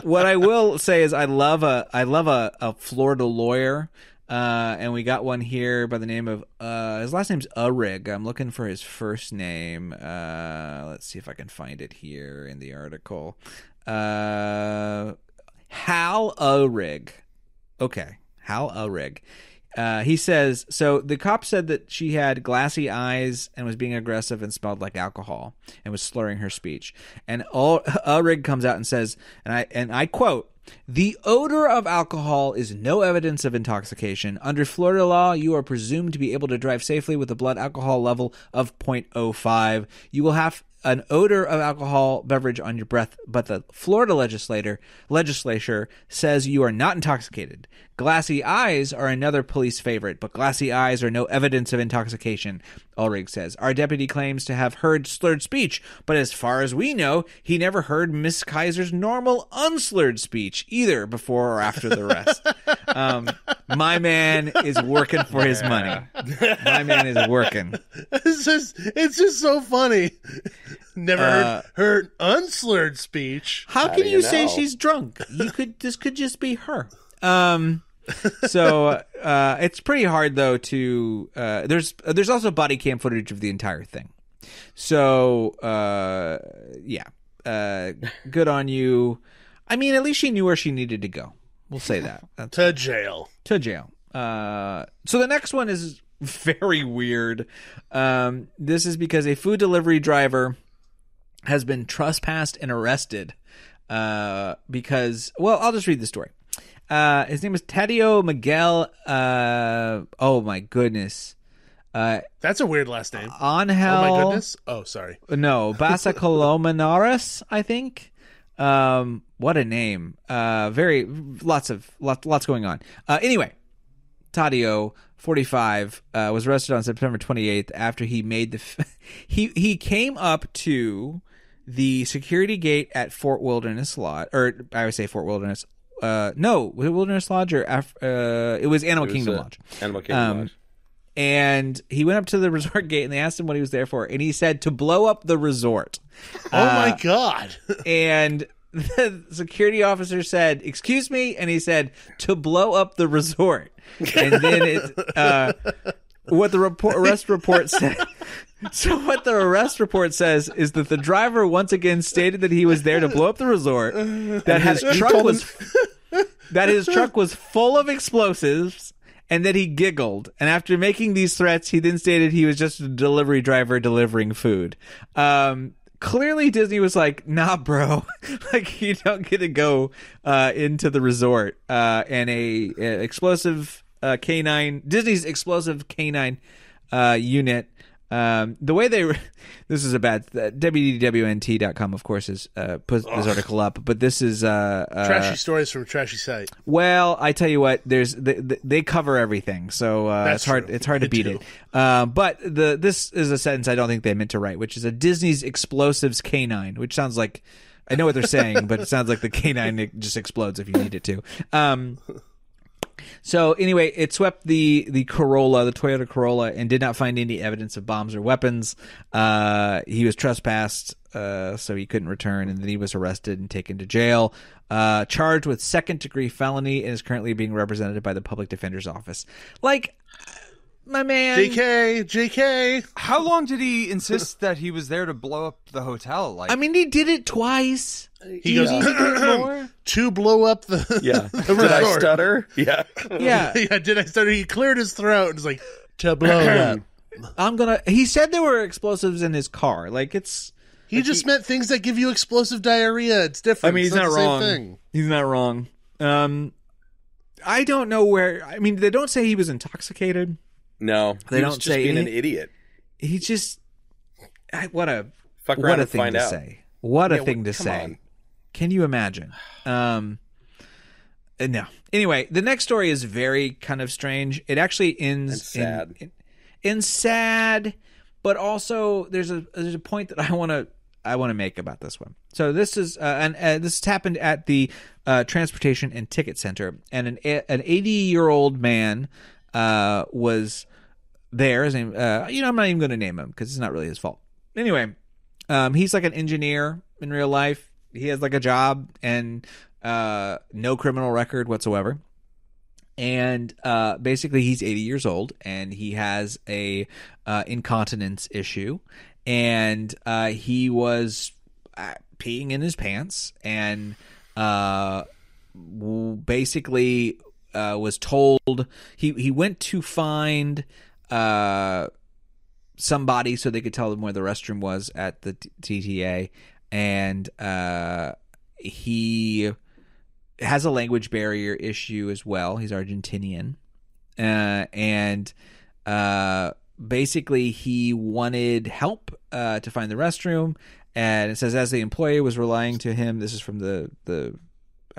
what I will say is I love a I love a, a Florida lawyer. Uh, and we got one here by the name of uh, his last name's Uhrig. I'm looking for his first name. Uh, let's see if I can find it here in the article. Uh, Hal Uhrig. Okay, Hal Uhrig. Uh, he says so. The cop said that she had glassy eyes and was being aggressive and smelled like alcohol and was slurring her speech. And all Ulrig comes out and says, and I and I quote. The odor of alcohol is no evidence of intoxication. Under Florida law, you are presumed to be able to drive safely with a blood alcohol level of 0.05. You will have an odor of alcohol beverage on your breath, but the Florida legislator legislature says you are not intoxicated. Glassy eyes are another police favorite, but glassy eyes are no evidence of intoxication, Ulrich says. Our deputy claims to have heard slurred speech, but as far as we know, he never heard Miss Kaiser's normal unslurred speech either before or after the arrest. um, my man is working for his money. My man is working. It's just it's just so funny. Never Uh, heard her unslurred speech. How can do you, you say know? she's drunk? You could this could just be her. Um so uh it's pretty hard though to uh there's there's also body cam footage of the entire thing. So uh yeah. Uh good on you. I mean at least she knew where she needed to go. We'll say that. That's To jail. to jail. Uh, so the next one is very weird. Um, this is because a food delivery driver has been trespassed and arrested uh, because, well, I'll just read the story. Uh, his name is Tadio Miguel. Uh, oh my goodness. Uh, That's a weird last name. Angel. oh my goodness. Oh, sorry. No, Basacolomenares, I think. Um, what a name. Uh, very lots of lots lots going on. Uh, anyway, Tadio, 45, uh, was arrested on September 28th after he made the f- he he came up to the security gate at Fort Wilderness Lodge, or I would say Fort Wilderness. Uh, no, was it Wilderness Lodge or Af- uh, it was Animal It was, Kingdom uh, Lodge Animal Kingdom Um, Lodge. and he went up to the resort gate and they asked him what he was there for and he said to blow up the resort Oh my god. and the security officer said excuse me and he said to blow up the resort and then it uh what the report arrest report said so what the arrest report says is that the driver once again stated that he was there to blow up the resort that his truck was that his truck was full of explosives and that he giggled. And after making these threats, he then stated he was just a delivery driver delivering food. Um, clearly, Disney was like, nah, bro, like you don't get to go uh, into the resort. Uh, and a, a explosive uh, canine, Disney's explosive canine uh, unit Um, the way they, this is a bad. Uh, WDWNT.com, of course, is uh, put this article up, but this is uh, uh, Trashy stories from a trashy site. well, I tell you what, there's they, they cover everything, so uh, That's it's hard true. it's hard to They beat do. it. Uh, but the this is a sentence I don't think they meant to write, which is a Disney's explosives canine, which sounds like I know what they're saying, but it sounds like the canine just explodes if you need it to. Um, so anyway, it swept the the Corolla, the Toyota Corolla, and did not find any evidence of bombs or weapons. Uh, he was trespassed, uh, so he couldn't return, and then he was arrested and taken to jail, uh, charged with second degree felony, and is currently being represented by the public defender's office. Like, my man, JK, JK. How long did he insist that he was there to blow up the hotel? Like, I mean, he did it twice. He goes to blow up the Yeah. the Did I stutter? Yeah. Yeah, Yeah, did I stutter? He cleared his throat and was like to blow up. I'm gonna. He said there were explosives in his car. Like it's. He just meant things that give you explosive diarrhea. It's different. I mean, he's not the wrong. thing. He's not wrong. Um, I don't know where. I mean, they don't say he was intoxicated. No. They he don't say being an idiot. He just. I, what a Fuck what a and thing find to out. say. What a Yeah, thing to say. on. Can you imagine? Um, uh, no. Anyway, the next story is very kind of strange. It actually ends And sad. In, in, in sad, but also there's a there's a point that I want to I want to make about this one. So this is uh, and uh, this has happened at the uh, Transportation and Ticket Center, and an an 80 year old man uh, was there. His name, uh, you know, I'm not even going to name him because it's not really his fault. Anyway, um, he's like an engineer in real life. He has like a job and uh, no criminal record whatsoever. And uh, basically, he's 80 years old and he has a uh, incontinence issue, and uh, he was uh, peeing in his pants and uh, basically uh, was told he he went to find uh, somebody so they could tell him where the restroom was at the TTA, and uh, he has a language barrier issue as well. He's Argentinian, uh, and uh, basically he wanted help uh, to find the restroom. And it says as the employee was relying to him, this is from the the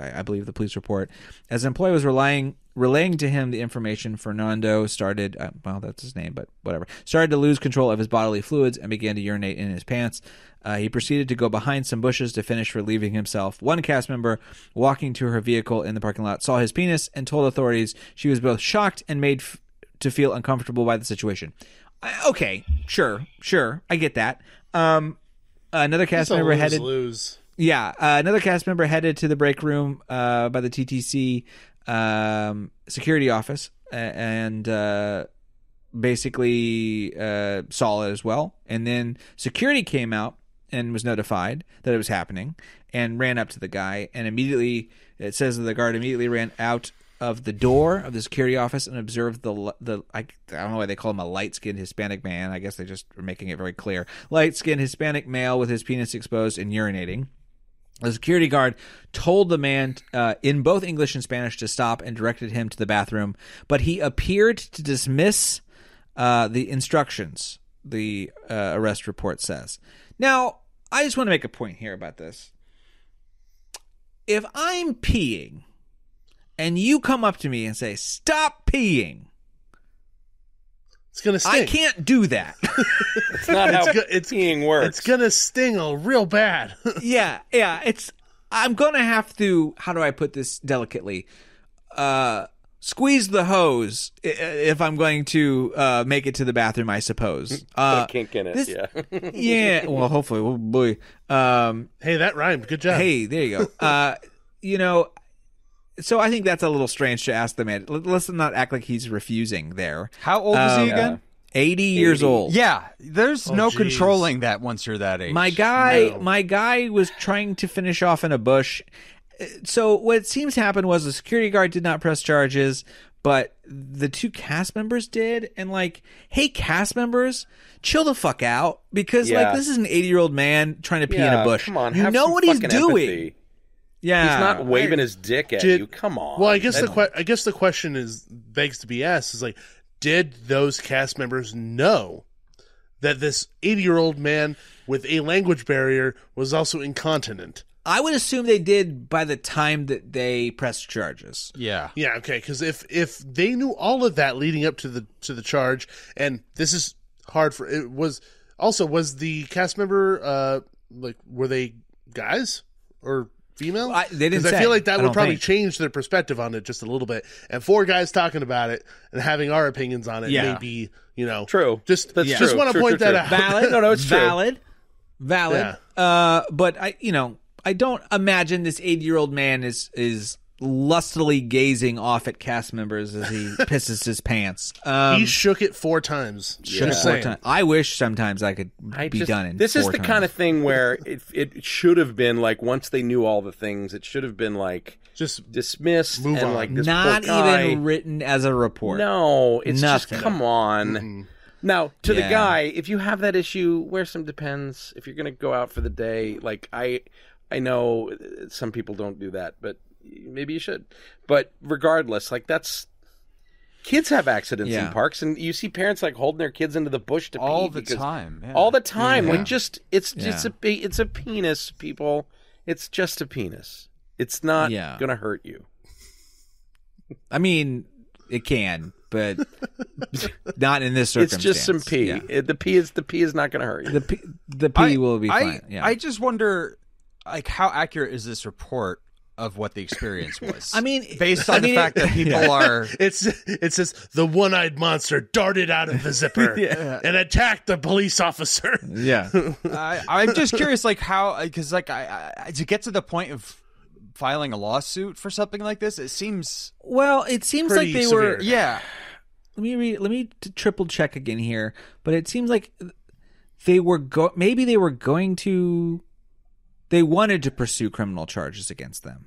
I I believe the police report. As the employee was relying relaying to him the information, Fernando started uh, well, that's his name, but whatever. Started to lose control of his bodily fluids and began to urinate in his pants. Uh, he proceeded to go behind some bushes to finish relieving himself. One cast member, walking to her vehicle in the parking lot, saw his penis and told authorities she was both shocked and made f- to feel uncomfortable by the situation. I- okay, sure, sure, I get that. Um, another cast member headed. lose. Yeah, uh, another cast member headed to the break room uh, by the TTC um, security office and uh, basically uh, saw it as well. And then security came out and was notified that it was happening and ran up to the guy and immediately it says that the guard immediately ran out of the door of the security office and observed the the I, I don't know why they call him a light skinned Hispanic man. I guess they just are making it very clear. Light skinned Hispanic male with his penis exposed and urinating. The security guard told the man uh, in both English and Spanish to stop and directed him to the bathroom, but he appeared to dismiss uh, the instructions, the uh, arrest report says. Now, I just want to make a point here about this. If I'm peeing and you come up to me and say, stop peeing, It's gonna sting. I can't do that. It's not how go- it's- peeing works. It's gonna sting a real bad. yeah, yeah. It's I'm gonna have to. How do I put this delicately? Uh, squeeze the hose if I'm going to uh, make it to the bathroom. I suppose. Put Uh, a kink in it. this- yeah. yeah. Well, hopefully. Oh boy. Um, hey, that rhymed. Good job. hey, there you go. Uh, you know. So I think that's a little strange to ask the man. Let- Let's not act like he's refusing there. how old is Um, he again? 80 years 80. old. Yeah, there's no jeez. controlling that once you're that age. My guy, No. my guy was trying to finish off in a bush. Uh, So what seems to happen was the security guard did not press charges, but the two cast members did. And like, hey, cast members, chill the fuck out because like this is an eighty-year-old man trying to pee in a bush. Come on, you know some what he's doing. empathy. Yeah, He's not waving his dick at Did- you. Come on. Well, I guess the That- que- I guess the question is begs to be asked is like, did those cast members know that this 80 year old man with a language barrier was also incontinent. I would assume they did by the time that they pressed charges. Yeah. Yeah, okay, because if if they knew all of that leading up to the to the charge, and this is hard for it was also was the cast member uh like were they guys or female? I- they didn't I feel like that I would probably think. change their perspective on it just a little bit. And four guys talking about it and having our opinions on it Yeah. may be you know True. Just That's just true. want to True, point true, that true. out. Valid. No, no, it's true. valid. Valid. Uh, but I, you know, I don't imagine this 80 year old man is is lustily gazing off at cast members as he pisses his pants. Um, he shook it four times. should have Just four times. I wish sometimes I could I be just- done in. This is the times. kind of thing where it it should have been like once they knew all the things, it should have been like Just dismissed Move and on. like this not guy. even written as a report. No, it's Nothing. just come on. Now to the guy, if you have that issue, wear some Depends. If you're gonna go out for the day, like I, I know some people don't do that, but maybe you should. But regardless, like that's kids have accidents Yeah. in parks, and you see parents like holding their kids into the bush to All pee the because- time. yeah. all the time. Yeah. Like just it's just Yeah. a pe- it's a penis, people. It's just a penis. It's not Yeah. gonna hurt you. I mean, it can, but not in this circumstance. It's circumstance. just some pee. Yeah. It- the pee is the pee is not gonna hurt you. The pee, the pee I- will be I, fine. Yeah. I just wonder, like, how accurate is this report of what the experience was? I mean, based I on mean, the fact it- that people are. It's it says the one-eyed monster darted out of the zipper and attacked the police officer. yeah. I, I'm just curious, like, how because like I, I to get to the point of filing a lawsuit for something like this, it seems Well, it seems like they were. yeah. let me read, let me t- triple check again here but it seems like they were go maybe they were going to they wanted to pursue criminal charges against them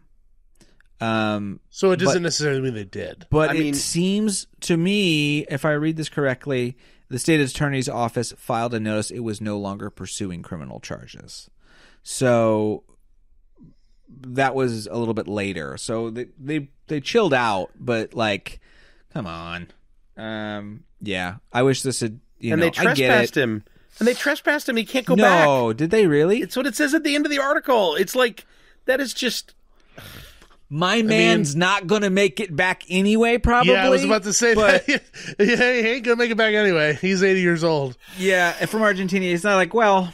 um So it doesn't But- necessarily mean they did. but I it mean- seems to me if i read this correctly the state attorney's office filed a notice it was no longer pursuing criminal charges so that was a little bit later so they they, they chilled out but like come on um yeah i wish this had you and know they I get trespassed it. him. And they trespassed him. He can't go back. no did they really It's what it says at the end of the article. It's like that is just my man's not gonna make it back anyway probably yeah, I was about to say but- that. he ain't gonna make it back anyway. He's 80 years old. Yeah, and from Argentina, it's not like well,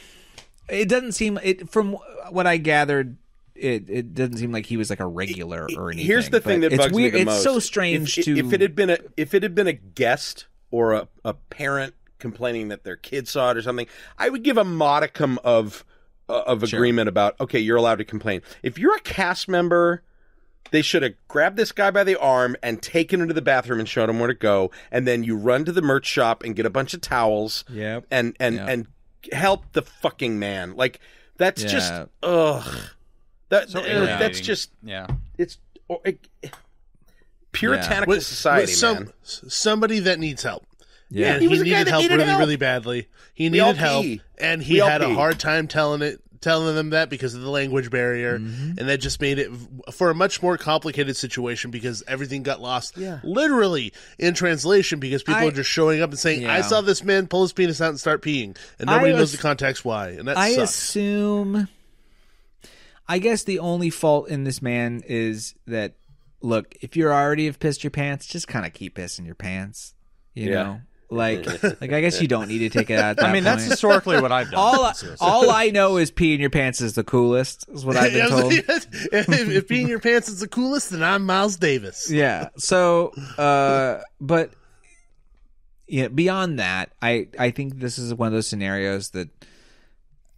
it doesn't seem it from what I gathered. It it doesn't seem like he was like a regular or anything. here's the thing but that it's bugs weird. me the most. it's so strange if, to if it had been a if it had been a guest or a, a parent complaining that their kid saw it or something, I would give a modicum of uh, of agreement about okay, you're allowed to complain. If you're a cast member, they should have grabbed this guy by the arm and taken him to the bathroom and showed him where to go, and then you run to the merch shop and get a bunch of towels. Yep. and and Yep. and help the fucking man. Like that's just Yeah. ugh. That So uh, that's just yeah. it's or, it, puritanical With- society, with some, man. Somebody that needs help. yeah. and He he, was a guy needed that help needed really, help. really badly. He We needed help, and he We all had a hard time telling it, telling them that because of the language barrier, Mm-hmm. and that just made it for a much more complicated situation because everything got lost, Yeah. literally in translation because people I- are just showing up and saying, "I saw this man pull his penis out and start peeing," and nobody I knows ass- the context why, and that I sucks. assume. I guess the only fault in this man is that look, if you're already have pissed your pants, just kind of keep pissing your pants. You Yeah. know, like like I guess you don't need to take it out. At that I mean, that's historically what I've done. all. I, all I know is peeing your pants is the coolest. Is what I've been told. if, if peeing your pants is the coolest, then I'm Miles Davis. yeah so uh but yeah beyond that i i think this is one of those scenarios that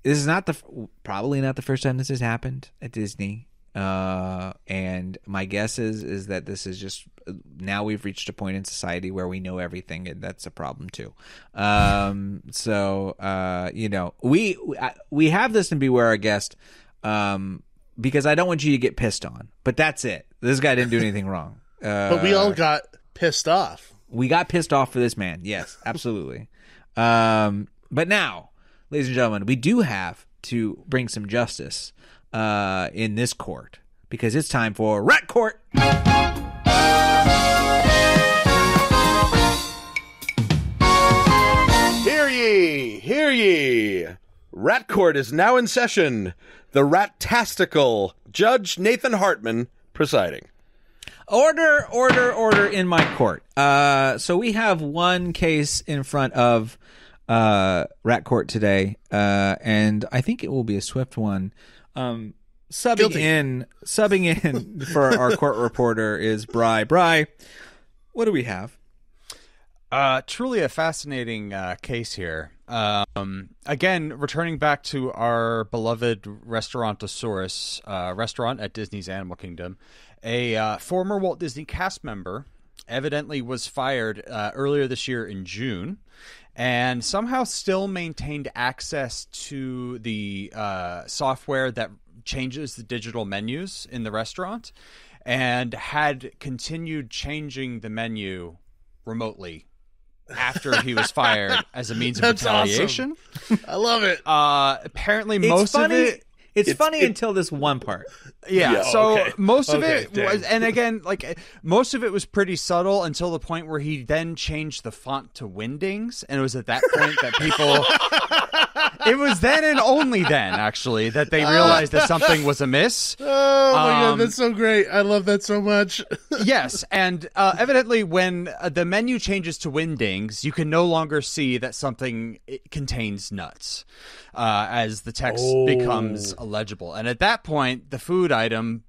this is not the probably not the first time this has happened at disney uh and my guess is is that this is just now we've reached a point in society where we know everything and that's a problem too um so uh you know we we have this and beware our guest um because i don't want you to get pissed on but that's it this guy didn't do anything wrong uh, But we all got pissed off. we got pissed off for this man. Yes, absolutely. um, but now, ladies and gentlemen, we do have to bring some justice uh, in this court because it's time for Rat Court. Hear ye, hear ye. Rat Court is now in session. The Rat-tastical Judge Nathan Hartman presiding. Order, order, order in my court. Uh, so we have one case in front of uh, Rat Court today, uh, and I think it will be a swift one. Um, subbing Guilty. in, subbing in for our court reporter is Briii. Briii, what do we have? Uh, truly a fascinating uh, case here. Um, again, returning back to our beloved Restaurantosaurus uh, restaurant at Disney's Animal Kingdom, a uh, former Walt Disney cast member evidently was fired uh, earlier this year in June, and somehow still maintained access to the uh, software that changes the digital menus in the restaurant, and had continued changing the menu remotely after he was fired as a means of That's awesome. retaliation. I love it. Uh, apparently, It's most funny. of it. It's, funny until this one part. Yeah, Yeah, so okay. most of Okay, it dang. was, and again, like most of it was pretty subtle until the point where he then changed the font to Wingdings, and it was at that point that people. it was then and only then, actually, that they realized that something was amiss. Oh my Um, god, that's so great. I love that so much. yes, and uh, evidently, when uh, the menu changes to Wingdings, you can no longer see that something contains nuts, uh, as the text Oh. becomes illegible. And at that point, the food item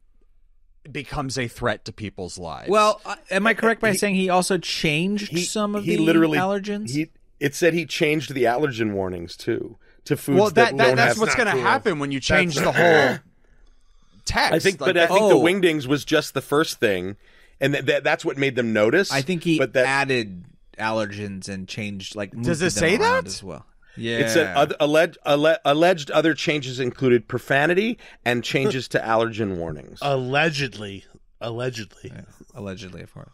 becomes a threat to people's lives. Well, uh, am I correct by saying he also changed some of he the literally allergens? He it said he changed the allergen warnings too to foods well, that, that, that don't that's have. what's going to happen when you change That's- the whole text. I think, Like, but I that- think the Oh. wingdings was just the first thing, and that, that that's what made them notice. I think he but that added allergens and changed like. Does it say that? as well? Yeah, it said other, alleged alle, alleged other changes included profanity and changes to allergen warnings. allegedly, allegedly. allegedly, of course.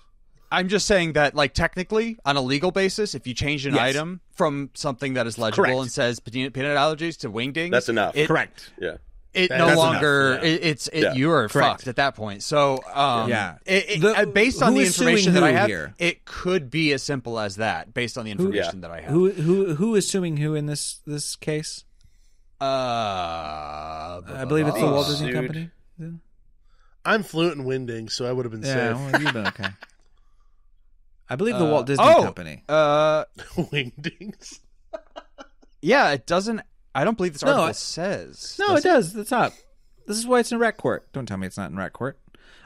I'm just saying that, like, technically, on a legal basis, if you change an Yes. item from something that is legible Correct. and says peanut, peanut allergies to wingdings, That's enough. It, Correct. yeah, It That- no longer. yeah. it, it's it, Yeah. you're Correct. fucked at that point. So, um, Yeah. it, it- The- uh, based on the information that I who have, here? it could be as simple as that, based on the information that I have. Who who who is suing who in this this case? Uh, I believe it's the Walt Disney sued. Company. I'm fluent in winding, so I would have been Yeah, safe. well, you've been okay. I believe the Walt Disney oh, Company. Uh, wingdings. yeah, it doesn't. I don't believe this No, article I- says. No, it does. The top. This is why it's in rat court. Don't tell me it's not in rat court.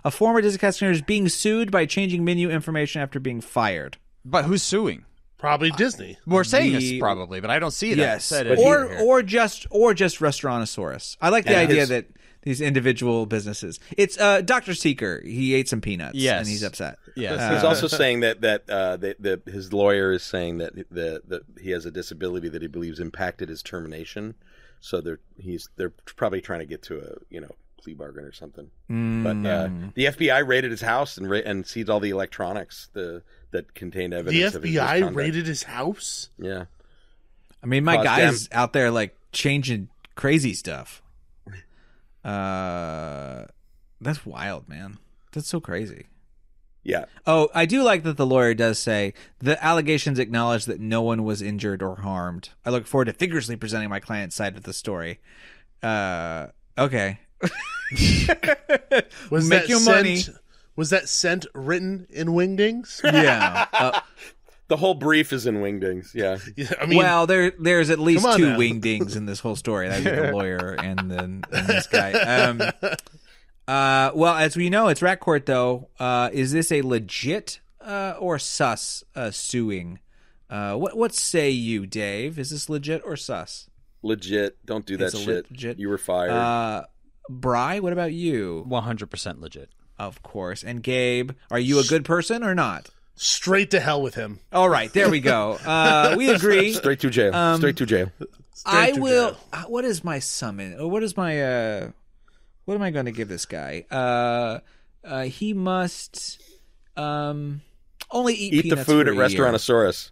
A former Disney customer is being sued by changing menu information after being fired. But who's suing? Probably Disney. We're saying The- this probably, but I don't see that. yes, said in or here. or just or just Restaurantosaurus. I like the And idea his- that these individual businesses. It's uh, Doctor Seeker. He ate some peanuts. Yes. and he's upset. Yes. He's also saying that that uh, that, that his lawyer is saying that that that he has a disability that he believes impacted his termination. So they're he's they're probably trying to get to a you know plea bargain or something. But uh, the FBI raided his house and ra- and seized all the electronics the that contained The evidence. of his FBI misconduct. raided his house. Yeah, I mean, my Caused guy's out there like changing crazy stuff. Uh, that's wild, man. That's so crazy. yeah. Oh, I do like that the lawyer does say the allegations acknowledge that no one was injured or harmed. I look forward to vigorously presenting my client's side of the story. Uh, okay. Was Make that your scent, money. Was that scent written in Wingdings? Yeah. Uh, The whole brief is in Wingdings. Yeah, Yeah, I mean, well, there there's at least two now. wingdings in this whole story. That'd be the lawyer and then and this guy. Um, uh, well, as we know, it's rat court though. Uh, is this a legit uh, or sus uh, suing? Uh, what what say you, Dave? Is this legit or sus? legit. Don't do that It's shit. legit- You were fired. Uh, Briii, what about you? 100% legit. Of course. And Gabe, are you a good person or not? Straight to hell with him. All right, there we go. Uh, we agree. Straight to jail. um, Straight to jail. I to will. jail. uh, What is my summon? Or what is my? uh What am I going to give this guy? Uh, uh He must um only eat, Eat the food at. Restaurantosaurus.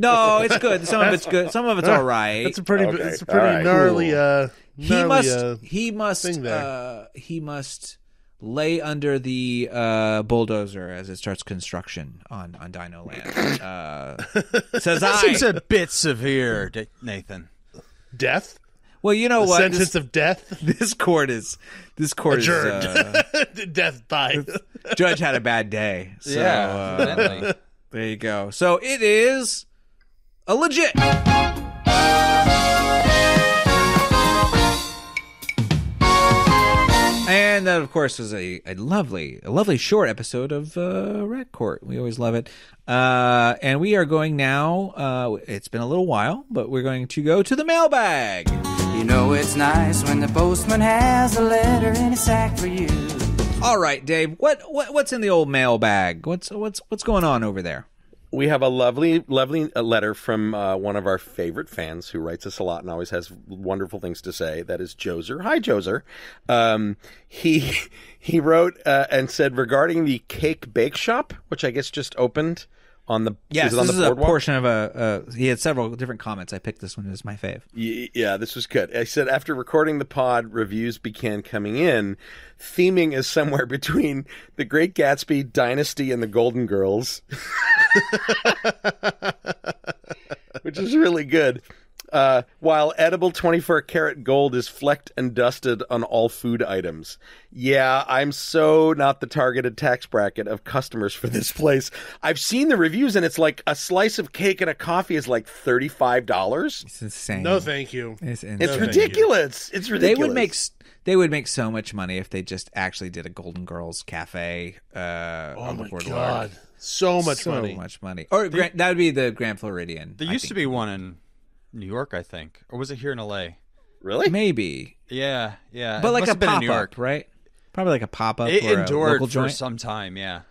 No, it's good. Some of it's good. Some of it's all right. That's a pretty, Okay, it's a pretty all right. gnarly. Uh, he must. Uh, he must. thing there. Uh, he must lay under the uh, bulldozer as it starts construction on on Dino Land. Uh, says That I. seems a bit severe, Nathan. death. Well, you know The what? sentence This, of death, this court is this court is adjourned. uh, death by. judge had a bad day. So, yeah, uh, there you go. So it is a legit. And that, of course, was a, a lovely, a lovely short episode of uh, Rat Court. We always love it. Uh, and we are going now. Uh, it's been a little while, but we're going to go to the mailbag. You know it's nice when the postman has a letter in his sack for you. All right, Dave. What, what what's in the old mailbag? What's what's what's going on over there? We have a lovely, lovely uh, letter from uh, one of our favorite fans who writes us a lot and always has wonderful things to say. That is Joser. Hi, Joser. Um, he he wrote uh, and said regarding the cake bake shop, which I guess just opened on the Yes, is it on this the is a portion of a. Uh, he had several different comments. I picked this one as my fave. Yeah, this was good. I said after recording the pod, reviews began coming in. Theming is somewhere between The Great Gatsby, Dynasty, and The Golden Girls, which is really good. Uh, while edible 24 karat gold is flecked and dusted on all food items. Yeah, I'm so not the targeted tax bracket of customers for this place. I've seen the reviews and it's like a slice of cake and a coffee is like $35. It's insane. no, thank you. it's, It's insane. thank you. ridiculous. It's They would make s- they would make so much money if they just actually did a Golden Girls cafe uh, Oh on the my boardwalk. god, so much so money. So much money. Or Grand, that would be the Grand Floridian. There I used to be one in New York, I think, or was it here in L.A.? really. maybe, Yeah, yeah. but It like a have been in pop New York. up, right? Probably like a pop up It or a endured local for joint. some time. Yeah.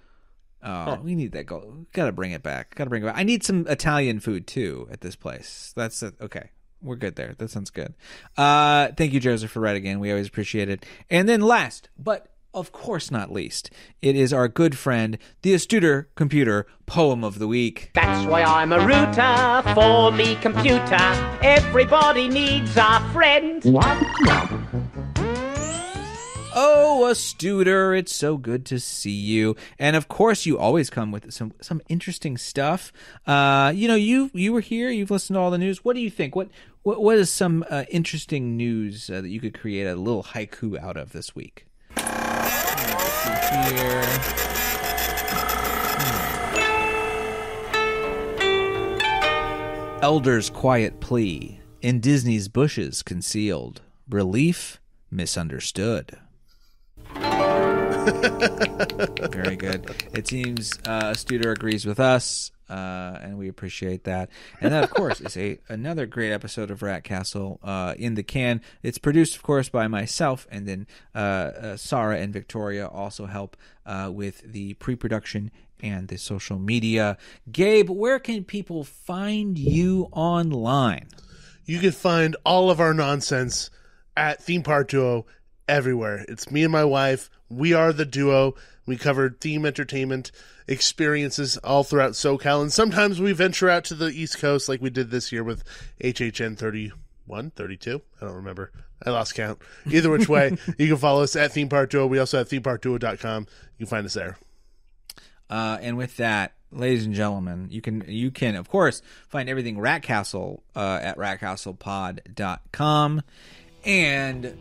Oh, we need that gold. Got to bring it back. Got to bring it back. I need some Italian food too at this place. That's it. Okay. We're good there. That sounds good. Uh, thank you, Joseph, for writing in. We always appreciate it. And then last, but of course not least, it is our good friend, the Astuter Computer Poem of the Week. That's why I'm a router for me computer. Everybody needs a friend. What? Oh, Astuter, it's so good to see you. And of course, you always come with some some interesting stuff. Uh, you know, you you were here. You've listened to all the news. What do you think? What what, what is some uh, interesting news uh, that you could create a little haiku out of this week? Here. Hmm. Elder's quiet plea in Disney's bushes concealed. Relief misunderstood. Very good. It seems uh, Studer agrees with us, uh, and we appreciate that. And that, of course, is a another great episode of Rat Castle uh, in the can. It's produced, of course, by myself, and then uh, uh, Sarah and Victoria also help uh, with the pre-production and the social media. Gabe, where can people find you online? You can find all of our nonsense at Theme Park Duo everywhere. It's me and my wife. We are the duo. We cover theme entertainment experiences all throughout SoCal, and sometimes we venture out to the East Coast, like we did this year with HHN 31, 32. I don't remember. I lost count. Either which way, you can follow us at Theme Park Duo. We also have themeparkduo.com. You can find us there. Uh, and with that, ladies and gentlemen, you can you can of course find everything Rat Castle uh, at ratcastlepod.com. and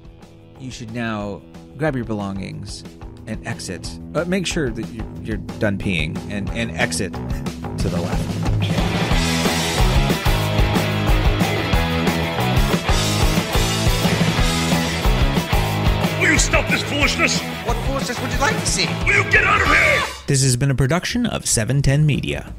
you should now grab your belongings and exit. But make sure that you're, you're done peeing and and exit to the left. Will you stop this foolishness? What foolishness would you like to see? Will you get out of here? This has been a production of 710 Media.